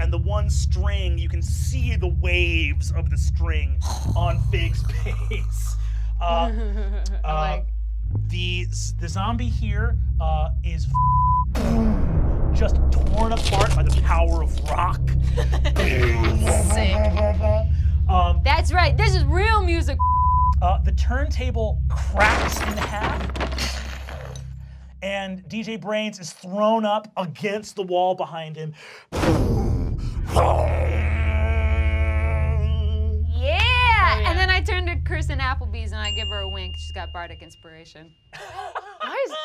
And the one string, you can see the waves of the string on Fig's face. Uh, uh, the the zombie here uh, is just torn apart by the power of rock. Um, That's right. This is real music. Uh, the turntable cracks in half, and DJ Brains is thrown up against the wall behind him. Yeah. And then I turn to Kristen Applebees and I give her a wink. She's got bardic inspiration. Why is, Uh,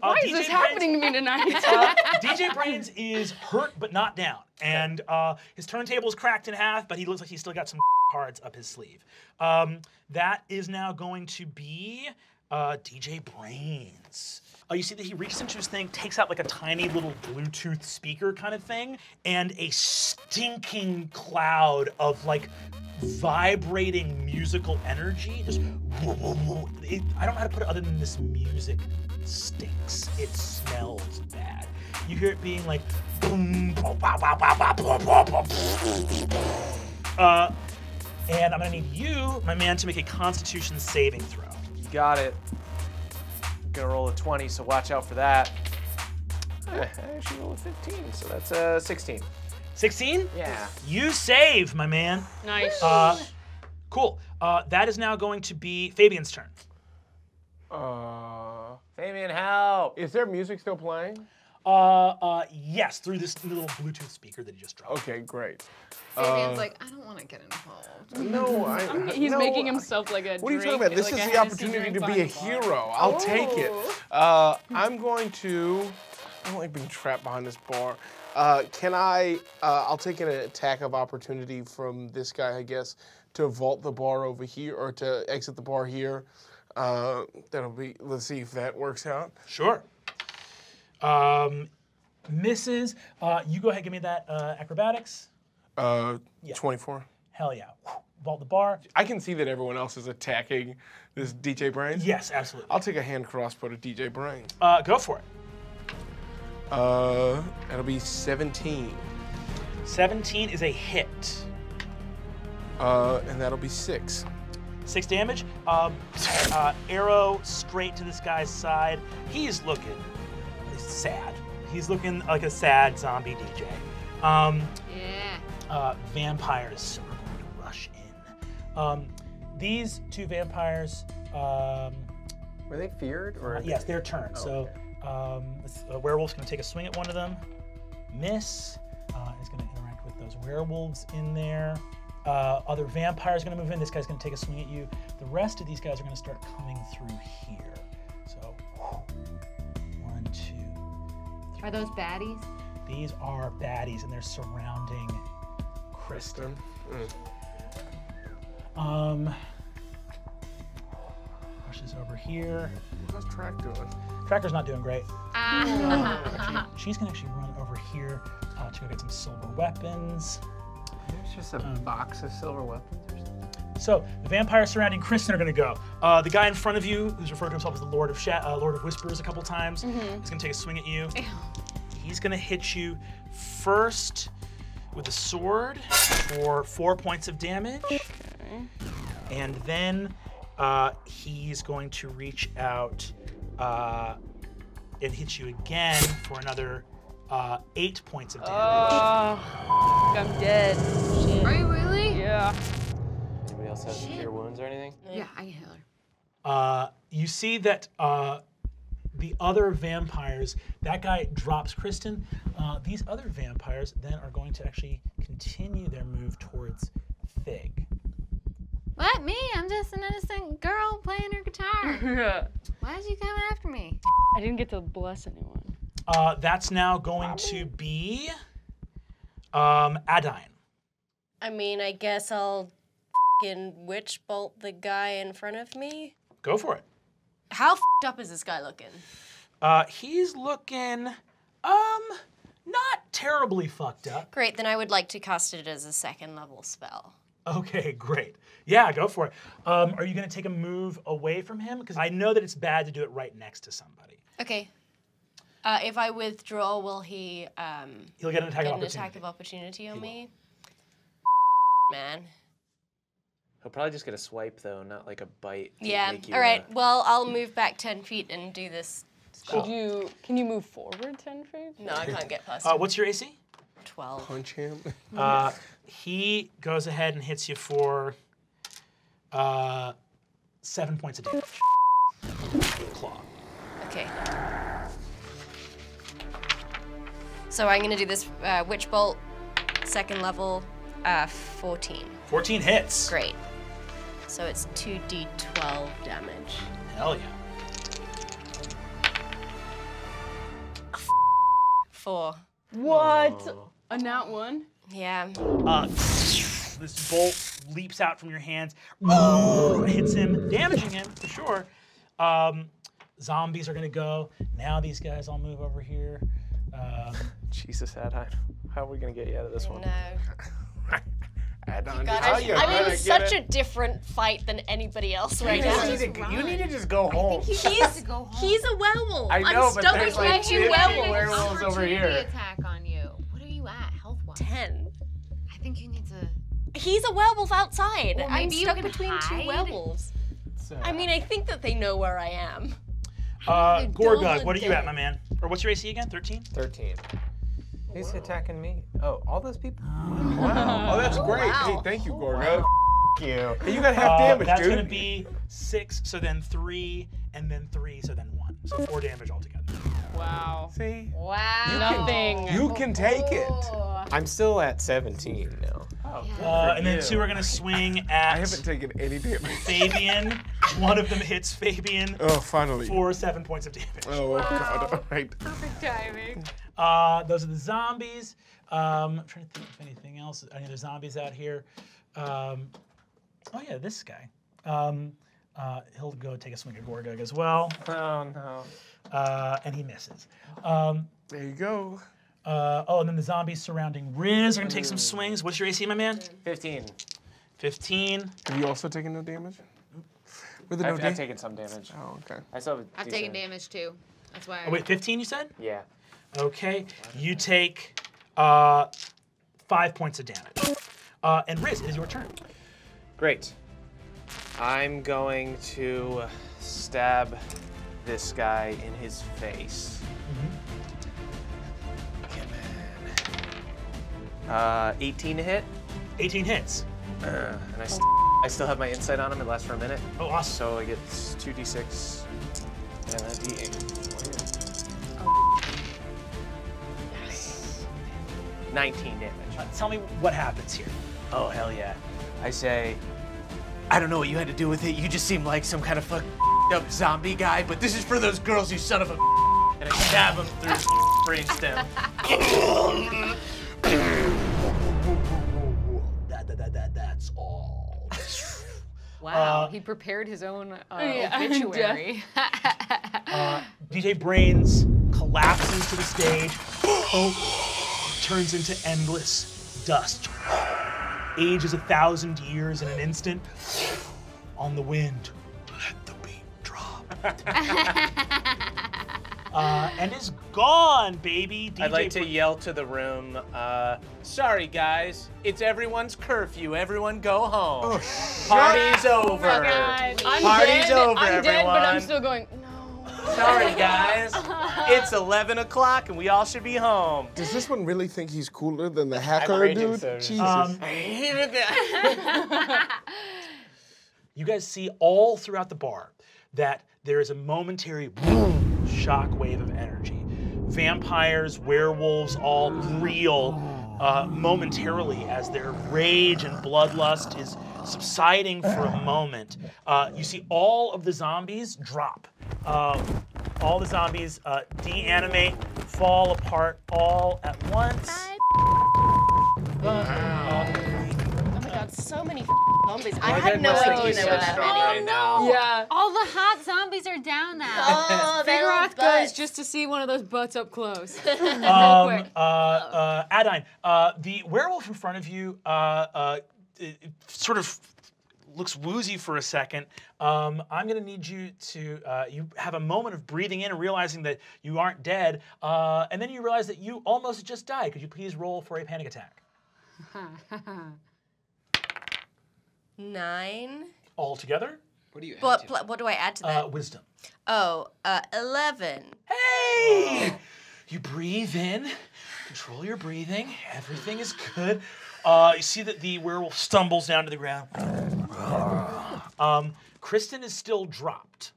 why is DJ this Brains- happening to me tonight? DJ Brains is hurt but not down, and uh, his turntable is cracked in half, but he looks like he's still got some cards up his sleeve. Um, that is now going to be uh, DJ Brains uh, you see that he reaches into his thing, takes out like a tiny little Bluetooth speaker kind of thing, and a stinking cloud of like vibrating musical energy. Just, whoa, whoa, whoa. It, I don't know how to put it other than this music stinks. It smells bad. You hear it being like, uh, and I'm gonna need you, my man, to make a Constitution saving throw. You Got it. Gonna roll a 20, so watch out for that. I actually rolled a 15, so that's a 16. 16? Yeah. You save, my man. Nice. Uh, cool. Uh, that is now going to be Fabian's turn. Uh, Fabian, help! is there music still playing? Uh, uh, yes, through this little Bluetooth speaker that he just dropped. Okay, great. Fabian's like, I don't want to get involved. No, I. He's no, making himself like a. What are you talking about? This like is the opportunity to be a behind bar. hero. I'll take it. Uh, I'm going to. I don't like being trapped behind this bar. Uh, can I? Uh, I'll take an attack of opportunity from this guy, I guess, to vault the bar over here or to exit the bar here. Uh, that'll be. Let's see if that works out. Sure. Um, misses. Uh, you go ahead, give me that uh, acrobatics. Uh, 24. Hell yeah. Vault the bar. I can see that everyone else is attacking this DJ Brains. Yes, absolutely. I'll take a hand crossbow to DJ Brains. Uh, go for it. Uh, that'll be 17. 17 is a hit. Uh, and that'll be six. Six damage. Um, uh, arrow straight to this guy's side. He's looking sad. He's looking like a sad zombie DJ. Um, Yeah. uh, vampires are going to rush in. Um, these two vampires, um, Were they feared or? yes, their turn. so um, a werewolf's going to take a swing at one of them. Miss uh, is going to interact with those werewolves in there. Uh, other vampires going to move in. This guy's going to take a swing at you. The rest of these guys are going to start coming through here. Are those baddies? These are baddies, and they're surrounding Kristen. Um, pushes over here. How's track doing? Tracker's not doing great. Ah. Actually, she's gonna actually run over here uh, to go get some silver weapons. There's just a box of silver weapons or something. So the vampires surrounding Kristen are gonna go. Uh, the guy in front of you, who's referred to himself as the Lord of Sha- uh, Lord of Whispers a couple times, is gonna take a swing at you. He's gonna hit you first with a sword for four points of damage, and then uh, he's going to reach out uh, and hit you again for another uh, eight points of damage. Oh, I'm dead. Are you really? Yeah. Anybody else have cure wounds or anything? Yeah, I can heal her. uh, you see that uh, the other vampires, that guy drops Kristen. Uh, these other vampires then are going to actually continue their move towards Fig. What? Me? I'm just an innocent girl playing her guitar. Why did you come after me? I didn't get to bless anyone. Uh, that's now going to be um, Adaine. I mean, I guess I'll fing witch bolt the guy in front of me. Go for it. How fed up is this guy looking? Uh, he's looking, um, not terribly fucked up. Great, then I would like to cast it as a second level spell. Okay, great. Yeah, go for it. Um, are you going to take a move away from him? Because I know that it's bad to do it right next to somebody. Okay. Uh, if I withdraw, will he um, He'll get an attack get of an opportunity. attack of opportunity on me? Man. He'll probably just get a swipe though, not like a bite. Yeah. make you, All right. uh, Well, I'll move back ten feet and do this. Could you? Can you move forward ten feet? No, I can't get past Uh, what's your AC? twelve. Punch him. Uh, he goes ahead and hits you for uh, seven points of damage. Claw. Okay. So I'm gonna do this uh, witch bolt, second level, uh, 14. 14 hits. Great. So it's 2d12 damage. Hell yeah. Four. What? A nat one? Yeah. Uh, this bolt leaps out from your hands, hits him, damaging him for sure. Um, zombies are gonna go. Now these guys all move over here. Um, Jesus, Adaine. How are we gonna get you out of this one? No. Adon, God, how I'm, you I'm gonna in such a different fight than anybody else right You now. need, to, you need to just go home. He's, to go home. he's a werewolf. I know, I'm but stuck there's between like two werewolves. werewolves over here. attack on you. What are you at health wise? Ten. I think you need to. He's a werewolf outside. Well, I'm stuck between hide. two werewolves. I mean, I think that they know where I am. Uh, Gorgug, what are you at, my man? Or what's your AC again? 13? 13. Who's attacking me? Oh, all those people? Wow. Oh, that's great. wow. Hey, thank you, Gorgug. you. Hey, you got half Uh, damage, that's dude. That's gonna be six, so then three, and then three, so then one. So four damage altogether. Wow. See? Wow. Nothing. You can take it. I'm still at 17 now. Uh, and then two are gonna swing at I haven't taken any damage. Fabian. One of them hits Fabian Oh, finally. for seven points of damage. Oh, God. All right. Perfect timing. Uh, those are the zombies. Um, I'm trying to think if anything else. Any other zombies out here? Um, oh yeah, this guy. Um, uh, he'll go take a swing at Gorgug as well, Oh, no. Uh, and he misses. Um, There you go. uh, oh, and then the zombies surrounding Riz are gonna take some swings. What's your AC, my man? 15. 15. Have you also taken no damage? With the no I've, I've taken some damage. Oh, okay. I still have a I've taken damage too. That's why. Oh wait, 15 you said? Yeah. Okay. You take uh, five points of damage. Uh, and Riz, it is your turn. Great. I'm going to stab this guy in his face. Come on. Uh, 18 to hit. 18 hits. Uh, and I, st- I still have my insight on him. It lasts for a minute. Oh, awesome. So I get 2d6 and a d8. 19 damage. Uh, tell me what happens here. Oh, hell yeah. I say, I don't know what you had to do with it. You just seem like some kind of fuck up zombie guy, but this is for those girls, you son of a. And I stab him through his brainstem. That, that, that, that, that's all. Wow. Uh, he prepared his own uh, Yeah, obituary. Uh, DJ Brains collapses to the stage, oh, turns into endless dust, ages a thousand years in an instant. On the wind, uh, and is gone, baby. DJ I'd like to yell to the room, uh, sorry guys, it's everyone's curfew. Everyone go home. Party's over. I'm Party's dead. over, I'm dead, but I'm still going. No. Sorry guys, it's 11 o'clock and we all should be home. Does this one really think he's cooler than the hacker raging dude? so- Jesus. Um, you guys see all throughout the bar that there is a momentary boom, shock wave of energy. Vampires, werewolves, all reel uh, momentarily as their rage and bloodlust is subsiding for a moment. Uh, you see all of the zombies drop. Uh, all the zombies uh, deanimate, fall apart all at once. Oh my so many zombies. I Why had no idea be there were that strong many. right now. Yeah. All the hot zombies are down now. Oh, they Figure love out goes just to see one of those butts up close. um, uh, uh, Adaine, uh, the werewolf in front of you uh, uh, it, it sort of looks woozy for a second. Um, I'm going to need you to, uh, you have a moment of breathing in and realizing that you aren't dead, uh, and then you realize that you almost just died. Could you please roll for a panic attack? Nine. All together, What do you add But to pl- what do I add to that? uh, wisdom. oh, uh, 11. Hey! You breathe in, control your breathing. Everything is good. Uh, you see that the werewolf stumbles down to the ground. Um, Kristen is still dropped.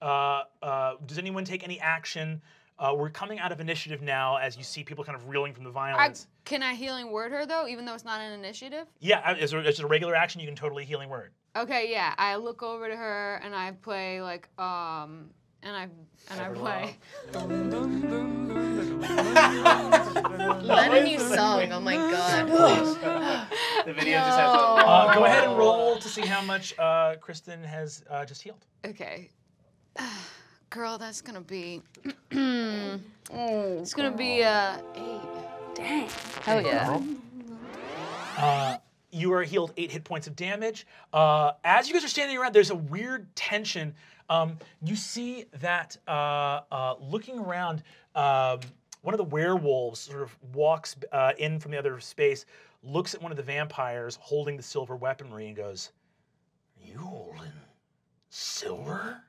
Uh, uh, does anyone take any action? Uh, we're coming out of initiative now as you see people kind of reeling from the I, violence. can I healing word her though, even though it's not an initiative? yeah, it's, as a, as a regular action, you can totally healing word. Okay, yeah. I look over to her and I play like um and I and I play. Learn a new song. Oh my god. The video just has Uh, go ahead and roll to see how much uh, Kristen has uh, just healed. Okay. Girl, that's gonna be. it's gonna be uh eight. Hell yeah. Uh, you are healed eight hit points of damage. Uh, as you guys are standing around, there's a weird tension. Um, you see that uh, uh, looking around, um, one of the werewolves sort of walks uh, in from the other space, looks at one of the vampires holding the silver weaponry, and goes, "You holding silver?"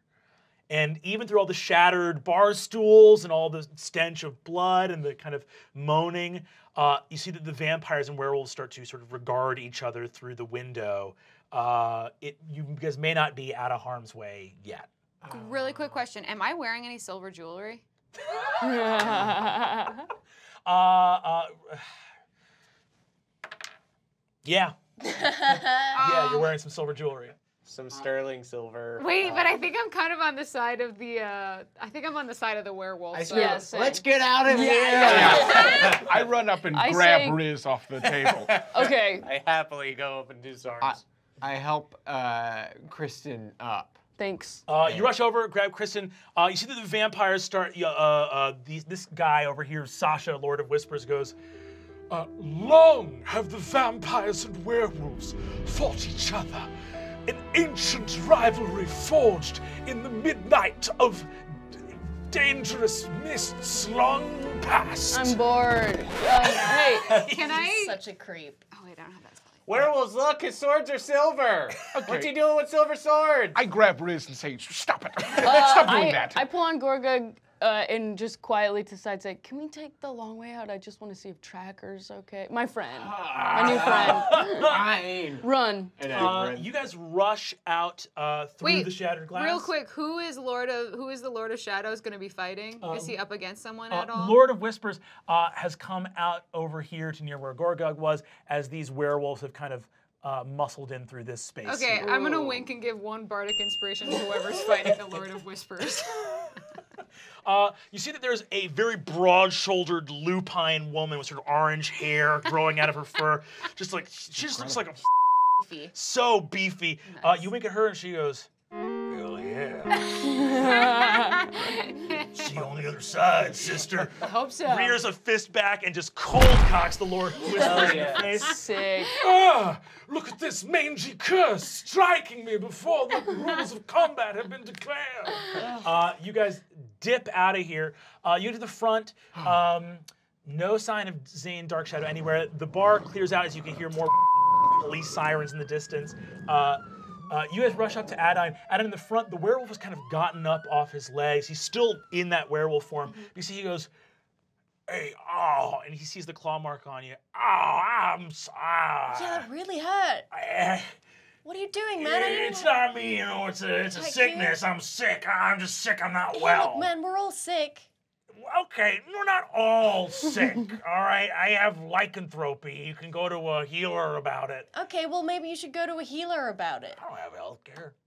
And even through all the shattered bar stools and all the stench of blood and the kind of moaning, uh, you see that the vampires and werewolves start to sort of regard each other through the window. Uh, it, you guys may not be out of harm's way yet. Really quick question: Am I wearing any silver jewelry? Uh, uh, yeah. yeah, you're wearing some silver jewelry. Some sterling silver. Wait, but I think I'm kind of on the side of the. Uh, I think I'm on the side of the werewolf. I so- Yeah, same. Let's get out of here. I run up and I grab say- Riz off the table. okay, I happily go up and do arms. I help uh, Kristen up. thanks. Uh, you rush over, grab Kristen. Uh, you see that the vampires start. Uh, uh, these, this guy over here, Sasha, Lord of Whispers, goes. Uh, long have the vampires and werewolves fought each other. An ancient rivalry forged in the midnight of d- dangerous mists long past. I'm bored. Uh, hey, Can I? Such a creep. Oh wait, I don't have that. spell. Werewolves, look, his swords are silver. What's he doing with silver swords? I grab Riz and say, "Stop it! uh, Stop doing I, that!" I pull on Gorgug uh, and just quietly to the side say, "Can we take the long way out? I just want to see if Tracker's okay." My friend, my new friend. Fine. Run. And I Uh, run. you guys rush out uh, through Wait, the shattered glass. Real quick, who is Lord of who is the Lord of Shadows going to be fighting? is he up against someone Uh, at all? Lord of Whispers uh, has come out over here to near where Gorgug was, as these werewolves have kind of uh, muscled in through this space. Okay, here. I'm gonna wink and give one bardic inspiration to whoever's fighting the Lord of Whispers. Uh, you see that there's a very broad-shouldered lupine woman with sort of orange hair growing out of her fur, just like she just looks like a Beefy. so beefy. Uh, you wink at her and she goes, "Hell yeah, see you on the other side, sister." I hope so. Rears a fist back and just cold cocks the Lord of Whispers in the face. Sick. Ah, look at this mangy curse striking me before the rules of combat have been declared. Uh, you guys dip out of here. Uh, you to the front. Um, no sign of Zayn Dark Shadow anywhere. The bar clears out as you can hear more police sirens in the distance. Uh, uh, you guys rush up to Adaine. Adaine in the front, the werewolf has kind of gotten up off his legs. He's still in that werewolf form. Mm-hmm. You see, he goes, "Hey, oh!" and he sees the claw mark on you. Oh, I'm sorry. Ah. Yeah, that really hurt. I- eh. What are you doing, man? It's not me, you know. It's a it's a sickness. I'm sick. I'm just sick. I'm not Hey, well. look, man, we're all sick. Okay, we're not all sick. all right, I have lycanthropy. You can go to a healer about it. Okay, well maybe you should go to a healer about it. I don't have health care.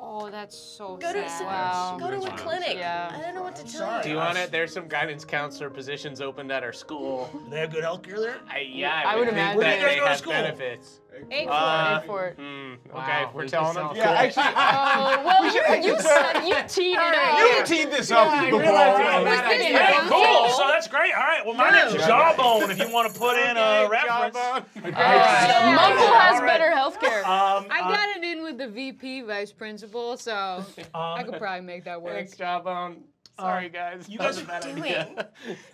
Oh, that's so Go to sad. some, Wow. go to a clinic. Yeah. I don't know what to tell Do you. you want it? There's some guidance counselor positions opened at our school. Do they have good health care there? I, yeah, I would think imagine. that Where do you guys they go to have school? benefits. Eight Uh, Wait for it. Hmm, okay, Wow, we're telling just them. all- yeah, actually, Oh well, you, you said you teed it up. you teed this up I before. realized all it was this bad began. idea. Hey, cool. So that's great. All right. Well, my name's Jawbone. If you want to put in a Okay, reference. Jawbone. Uh, Mumble has All right. better healthcare. Um, I uh, got it in with the VP vice principal, so I could probably make that work. Thanks, Jawbone. Sorry, guys. you guys a doing?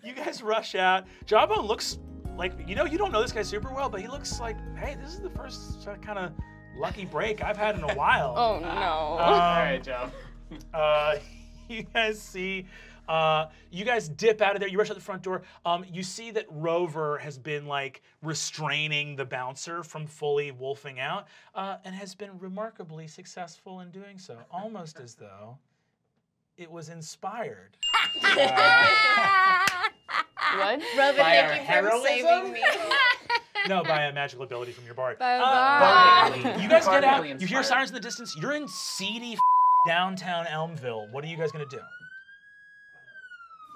you guys rush out. Jawbone looks like you know you don't know this guy super well, but he looks like hey, this is the first kind of lucky break I've had in a while. Oh no. Um, All right, Joe. Uh, you guys see, uh, you guys dip out of there. You rush out the front door. Um, you see that Rover has been like restraining the bouncer from fully wolfing out, uh, and has been remarkably successful in doing so, almost as though it was inspired. What? Brother, By our thank you for heroism? saving me. No, by a magical ability from your bard. Bye Uh, bye. you guys get out. You hear sirens in the distance. You're in seedy downtown Elmville. What are you guys gonna do?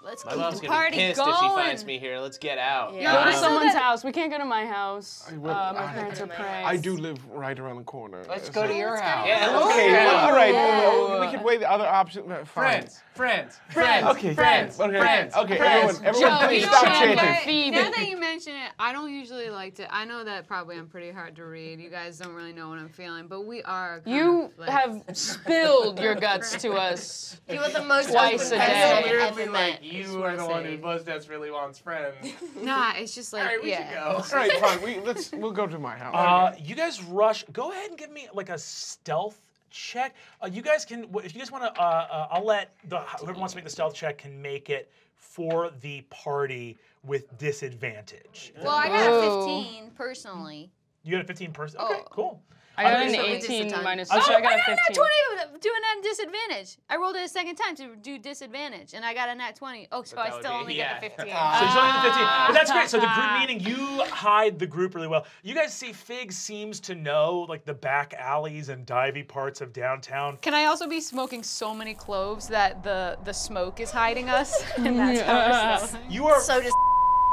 Let's My keep mom's the gonna be party pissed going. if she finds me here. Let's get out. Yeah. Go to know someone's house. We can't go to my house. I will- Uh, my I- parents are praying. I do live right around the corner. Let's so- go to your house. Yeah, let's Okay, go. well, all right. Yeah. well, we can weigh the other option. uh, Fine. Friends, friends, friends, Okay, friends, okay, friends. okay. Friends. Everyone, everyone, Joey, please stop Chandler. chanting. Phoebe. Now that you mention it, I don't usually like to. I know that probably I'm pretty hard to read. You guys don't really know what I'm feeling, but we are. Kind You of, like, have spilled your guts to us. You are the most Twice open a person day. I've ever met. You are the one say. who most desperately wants friends. Nah, it's just like All right, we yeah. should go. All right, fine. We let's we'll go to my house. Uh, you guys rush. Go ahead and give me like a stealth check. Uh, you guys can, if you guys want to, uh, uh, I'll let the whoever wants to make the stealth check can make it for the party with disadvantage. Well, I got a Whoa. 15 personally. You got a 15 person. Okay, Oh. cool. I got I'm an gonna say- This is a 18 ton. minus. I'm so sorry, I got I a got a nat 15. 20 doing that disadvantage. I rolled it a second time to do disadvantage, and I got a nat 20. Oh, so I still be- only yeah. get a 15. So he's only the 15. But that's great. So the group meaning you hide the group really well. You guys see Fig seems to know like the back alleys and divey parts of downtown. Can I also be smoking so many cloves that the the smoke is hiding us? and that's how we're? You are So just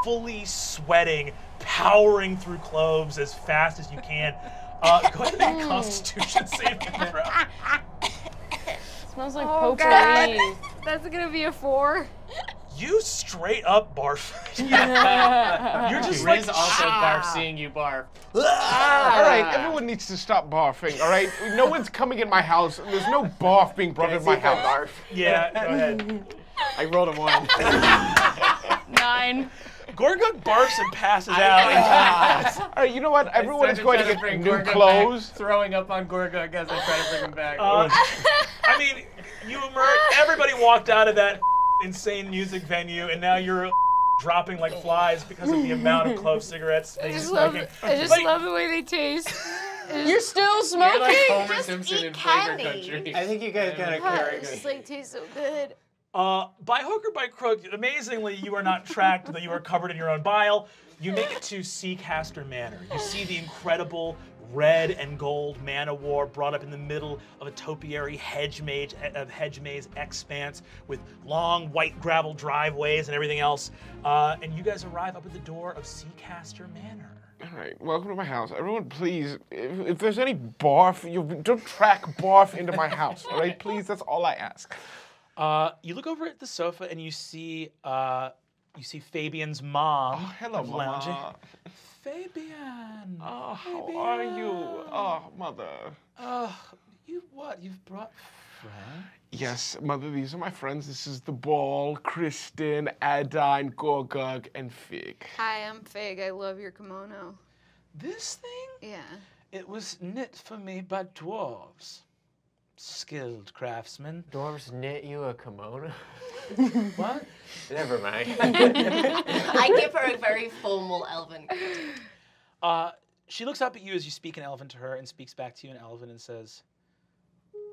fully sweating, powering through cloves as fast as you can. Uh, go ahead and make a constitution saving throw. smells like Oh, potpourri. That's gonna be a four. You straight up barf. You're just Riz like also "Ah." barf seeing you barf. All right, everyone needs to stop barfing. All right, no one's coming in my house. There's no barf being brought in my house. Barf. Yeah, go ahead. I rolled a one. Nine. Gorgug barfs and passes out. All right, you know what? Everyone is going to get bring new Gorgug clothes. Back, throwing up on Gorgug as I try to bring him back. Uh, I mean, you emerged. Everybody walked out of that insane music venue, and now you're dropping like flies because of the amount of clove cigarettes that I just love, smoking. I just Like, love the way they taste. You're still smoking? You're like Homer Just Simpson eat in Flavor candy. Country. I think you guys got a God, very it just like tastes so good. Uh, by hook or by crook, amazingly, you are not tracked, that you are covered in your own bile. You make it to Seacaster Manor. You see the incredible red and gold man of war brought up in the middle of a topiary hedge maze, of hedge maze expanse with long white gravel driveways and everything else. Uh, and you guys arrive up at the door of Seacaster Manor. All right, welcome to my house. Everyone, please, if, if there's any barf, you don't track barf into my house. All right, please. That's all I ask. Uh, you look over at the sofa and you see uh, you see Fabian's mom. Oh, hello, lounging. Mama. Fabian. Oh, how are you? Oh, mother. Oh, you what? You've brought friends? Yes, mother, these are my friends. This is the ball, Kristen, Adaine, Gorgug, and Fig. Hi, I'm Fig. I love your kimono. This thing? Yeah. It was knit for me by dwarves. Skilled craftsmen. Dwarves knit you a kimono? What? Never mind. I give her a very formal elven. Uh, she looks up at you as you speak in Elven to her and speaks back to you in Elven and says,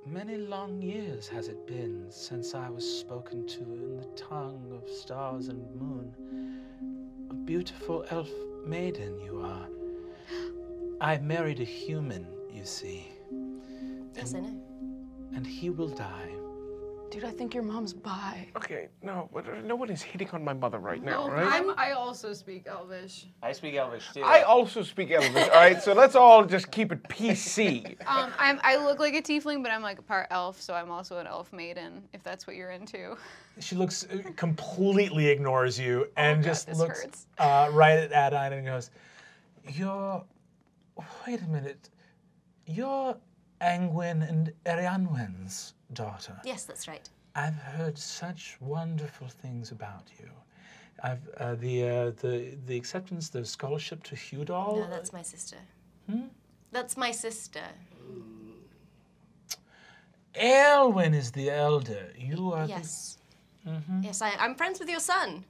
Many long years has it been since I was spoken to in the tongue of stars and moon. A beautiful elf maiden you are. I married a human, you see, Yes, I know. And he will die. Dude, I think your mom's bi. Okay, no, but uh, no one is hitting on my mother right now, Oh, right? I'm, I also speak Elvish. I speak Elvish too. I also speak Elvish, all right? So let's all just keep it PC. Um, I'm, I look like a tiefling, but I'm like a part elf, so I'm also an elf maiden, if that's what you're into. She looks uh, completely ignores you and God, just looks uh, right at Adaine and goes, "You're, wait a minute, you're Angwin and Erianwen's daughter. Yes, that's right. I've heard such wonderful things about you. I've uh, the uh, the the acceptance, the scholarship to Hudol. No, that's my sister. That's my sister. Aelwyn is the elder. You are Yes. Yes, I, I'm friends with your son.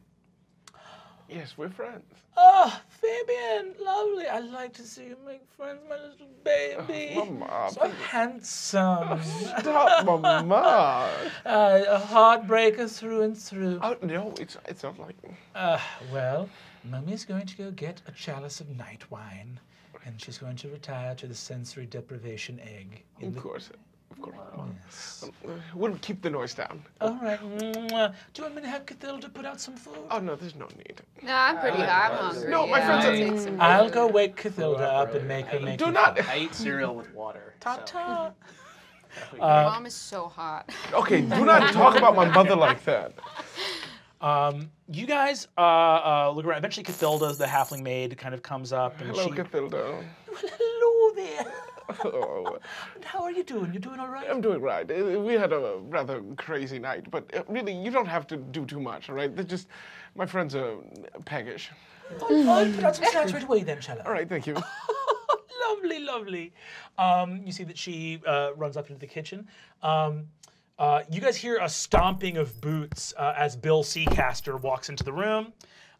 Yes, we're friends. Oh, Fabian, lovely. I like to see you make friends, my little baby. Oh, Mama, so handsome. stop, Mama. Uh, a heartbreaker through and through. Oh, no, it's, it's not like... Uh, well, Mummy's going to go get a chalice of night wine, and she's going to retire to the sensory deprivation egg. In Of the... course, of course. Yes. Uh, We'll keep the noise down. All right. Do you want me to have Cathilda put out some food? Oh, no, there's no need. No, I'm pretty. I'm hungry. No, my yeah, friends I'll are- take I'll go wake Cathilda up and make her make Do not... I eat cereal with water. Ta so- ta. Mom is so hot. Okay, do not talk about my mother like that. Um, you guys uh, uh, look around. Eventually, Cathilda, the halfling maid, kind of comes up and Hello, she. Cathilda. Hello there. Oh, How are you doing? You're doing all right? I'm doing right. Uh, We had a rather crazy night, but uh, really, you don't have to do too much, all right? They're just, my friends are peggish. I'll, I'll put out some snacks right away then, shall I? All right, thank you. lovely, lovely. Um, you see that she uh, runs up into the kitchen. Um, uh, you guys hear a stomping of boots uh, as Bill Seacaster walks into the room.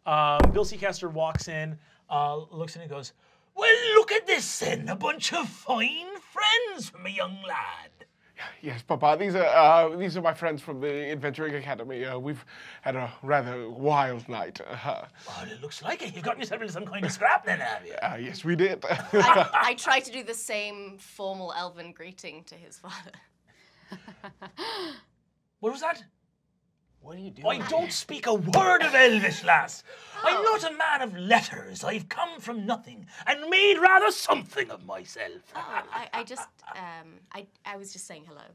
Um, Bill Seacaster walks in, uh, looks in and goes, Well, look at this then, a bunch of fine friends from a young lad. Yes, Papa. These are uh, these are my friends from the Adventuring Academy. Uh, we've had a rather wild night. Uh, Well, it looks like it. You've gotten yourself into some kind of scrap then, have you? uh, yes, we did. I, I try to do the same formal elven greeting to his father. What was that? What are you doing? I don't speak a word of Elvish, lass. I'm not a man of letters. I've come from nothing and made rather something of myself. Oh, I, I just, um, I, I was just saying hello.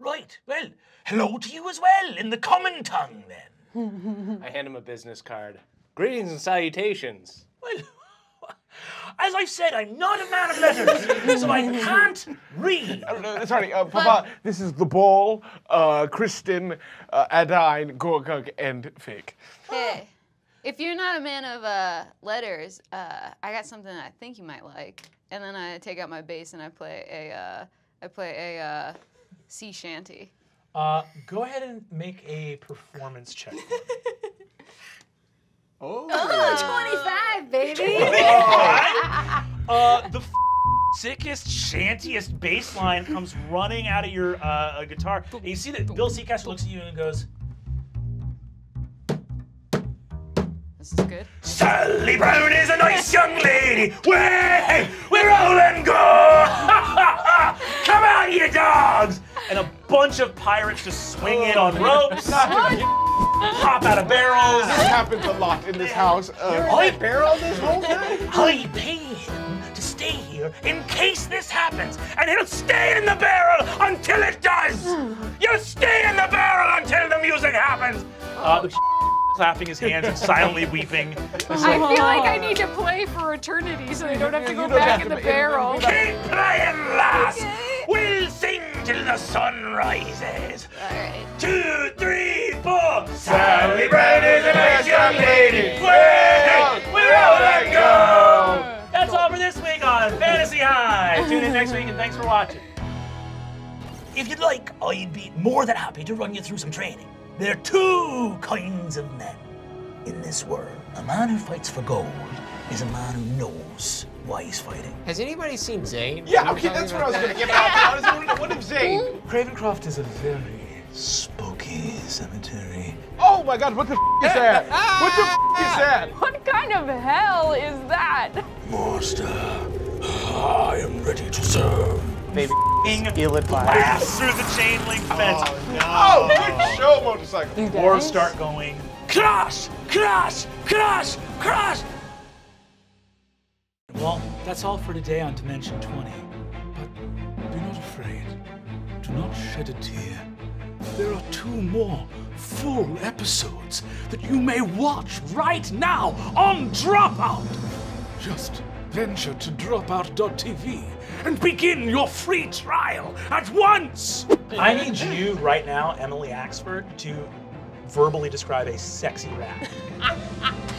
Right. Well, hello to you as well, in the common tongue, then. I hand him a business card. Greetings and salutations. Well, as I said, I'm not a man of letters, so I can't read. Uh, sorry, uh, Papa. This is the ball. Uh, Kristen, uh, Adaine, Gorgug, and Fig. Hey, if you're not a man of uh, letters, uh, I got something I think you might like. And then I take out my bass and I play a, uh, I play a uh, sea shanty. Uh, go ahead and make a performance check. Oh, 25, baby. uh, the f- sickest, shantiest bass line comes running out of your uh, guitar. And you see that Bill Seacaster looks at you and goes, this is good. Sally Brown is a nice young lady. Way, we're all and go. Come out, you dogs! And a bunch of pirates just swing in on ropes, hop out of barrels. This happens a lot in this house. Uh, I, Barrel this whole time? I pay him to stay here in case this happens, and he'll stay in the barrel until it does. You stay in the barrel until the music happens. Uh, the clapping his hands and silently weeping. I feel like I need to play for eternity so I don't have to go back have in the barrel. Keep playing, lass. We'll sing till the sun rises. All right. Two, three, four. Sally Brown is a nice young lady. Way, we're all let go. That's all for this week on Fantasy High. Tune in next week and thanks for watching. If you'd like, I'd be more than happy to run you through some training. There are two kinds of men in this world. A man who fights for gold is a man who knows why he's fighting. Has anybody seen Zayn? yeah, okay, that's what I was going to get back to. What- What if Zayn? Cravencroft is a very spooky cemetery. Oh my God! What the f- is that? What the f- is that? What kind of hell is that? Master, I am ready to serve. Baby, steal it by. Blast through the chain link fence. Oh, oh good show, motorcycle. Or start going, crash, crash, crash, crash. Well, that's all for today on Dimension 20. But be not afraid. Do not shed a tear. There are two more full episodes that you may watch right now on Dropout. Just venture to dropout.tv and begin your free trial at once. I need you right now, Emily Axford, to verbally describe a sexy rat.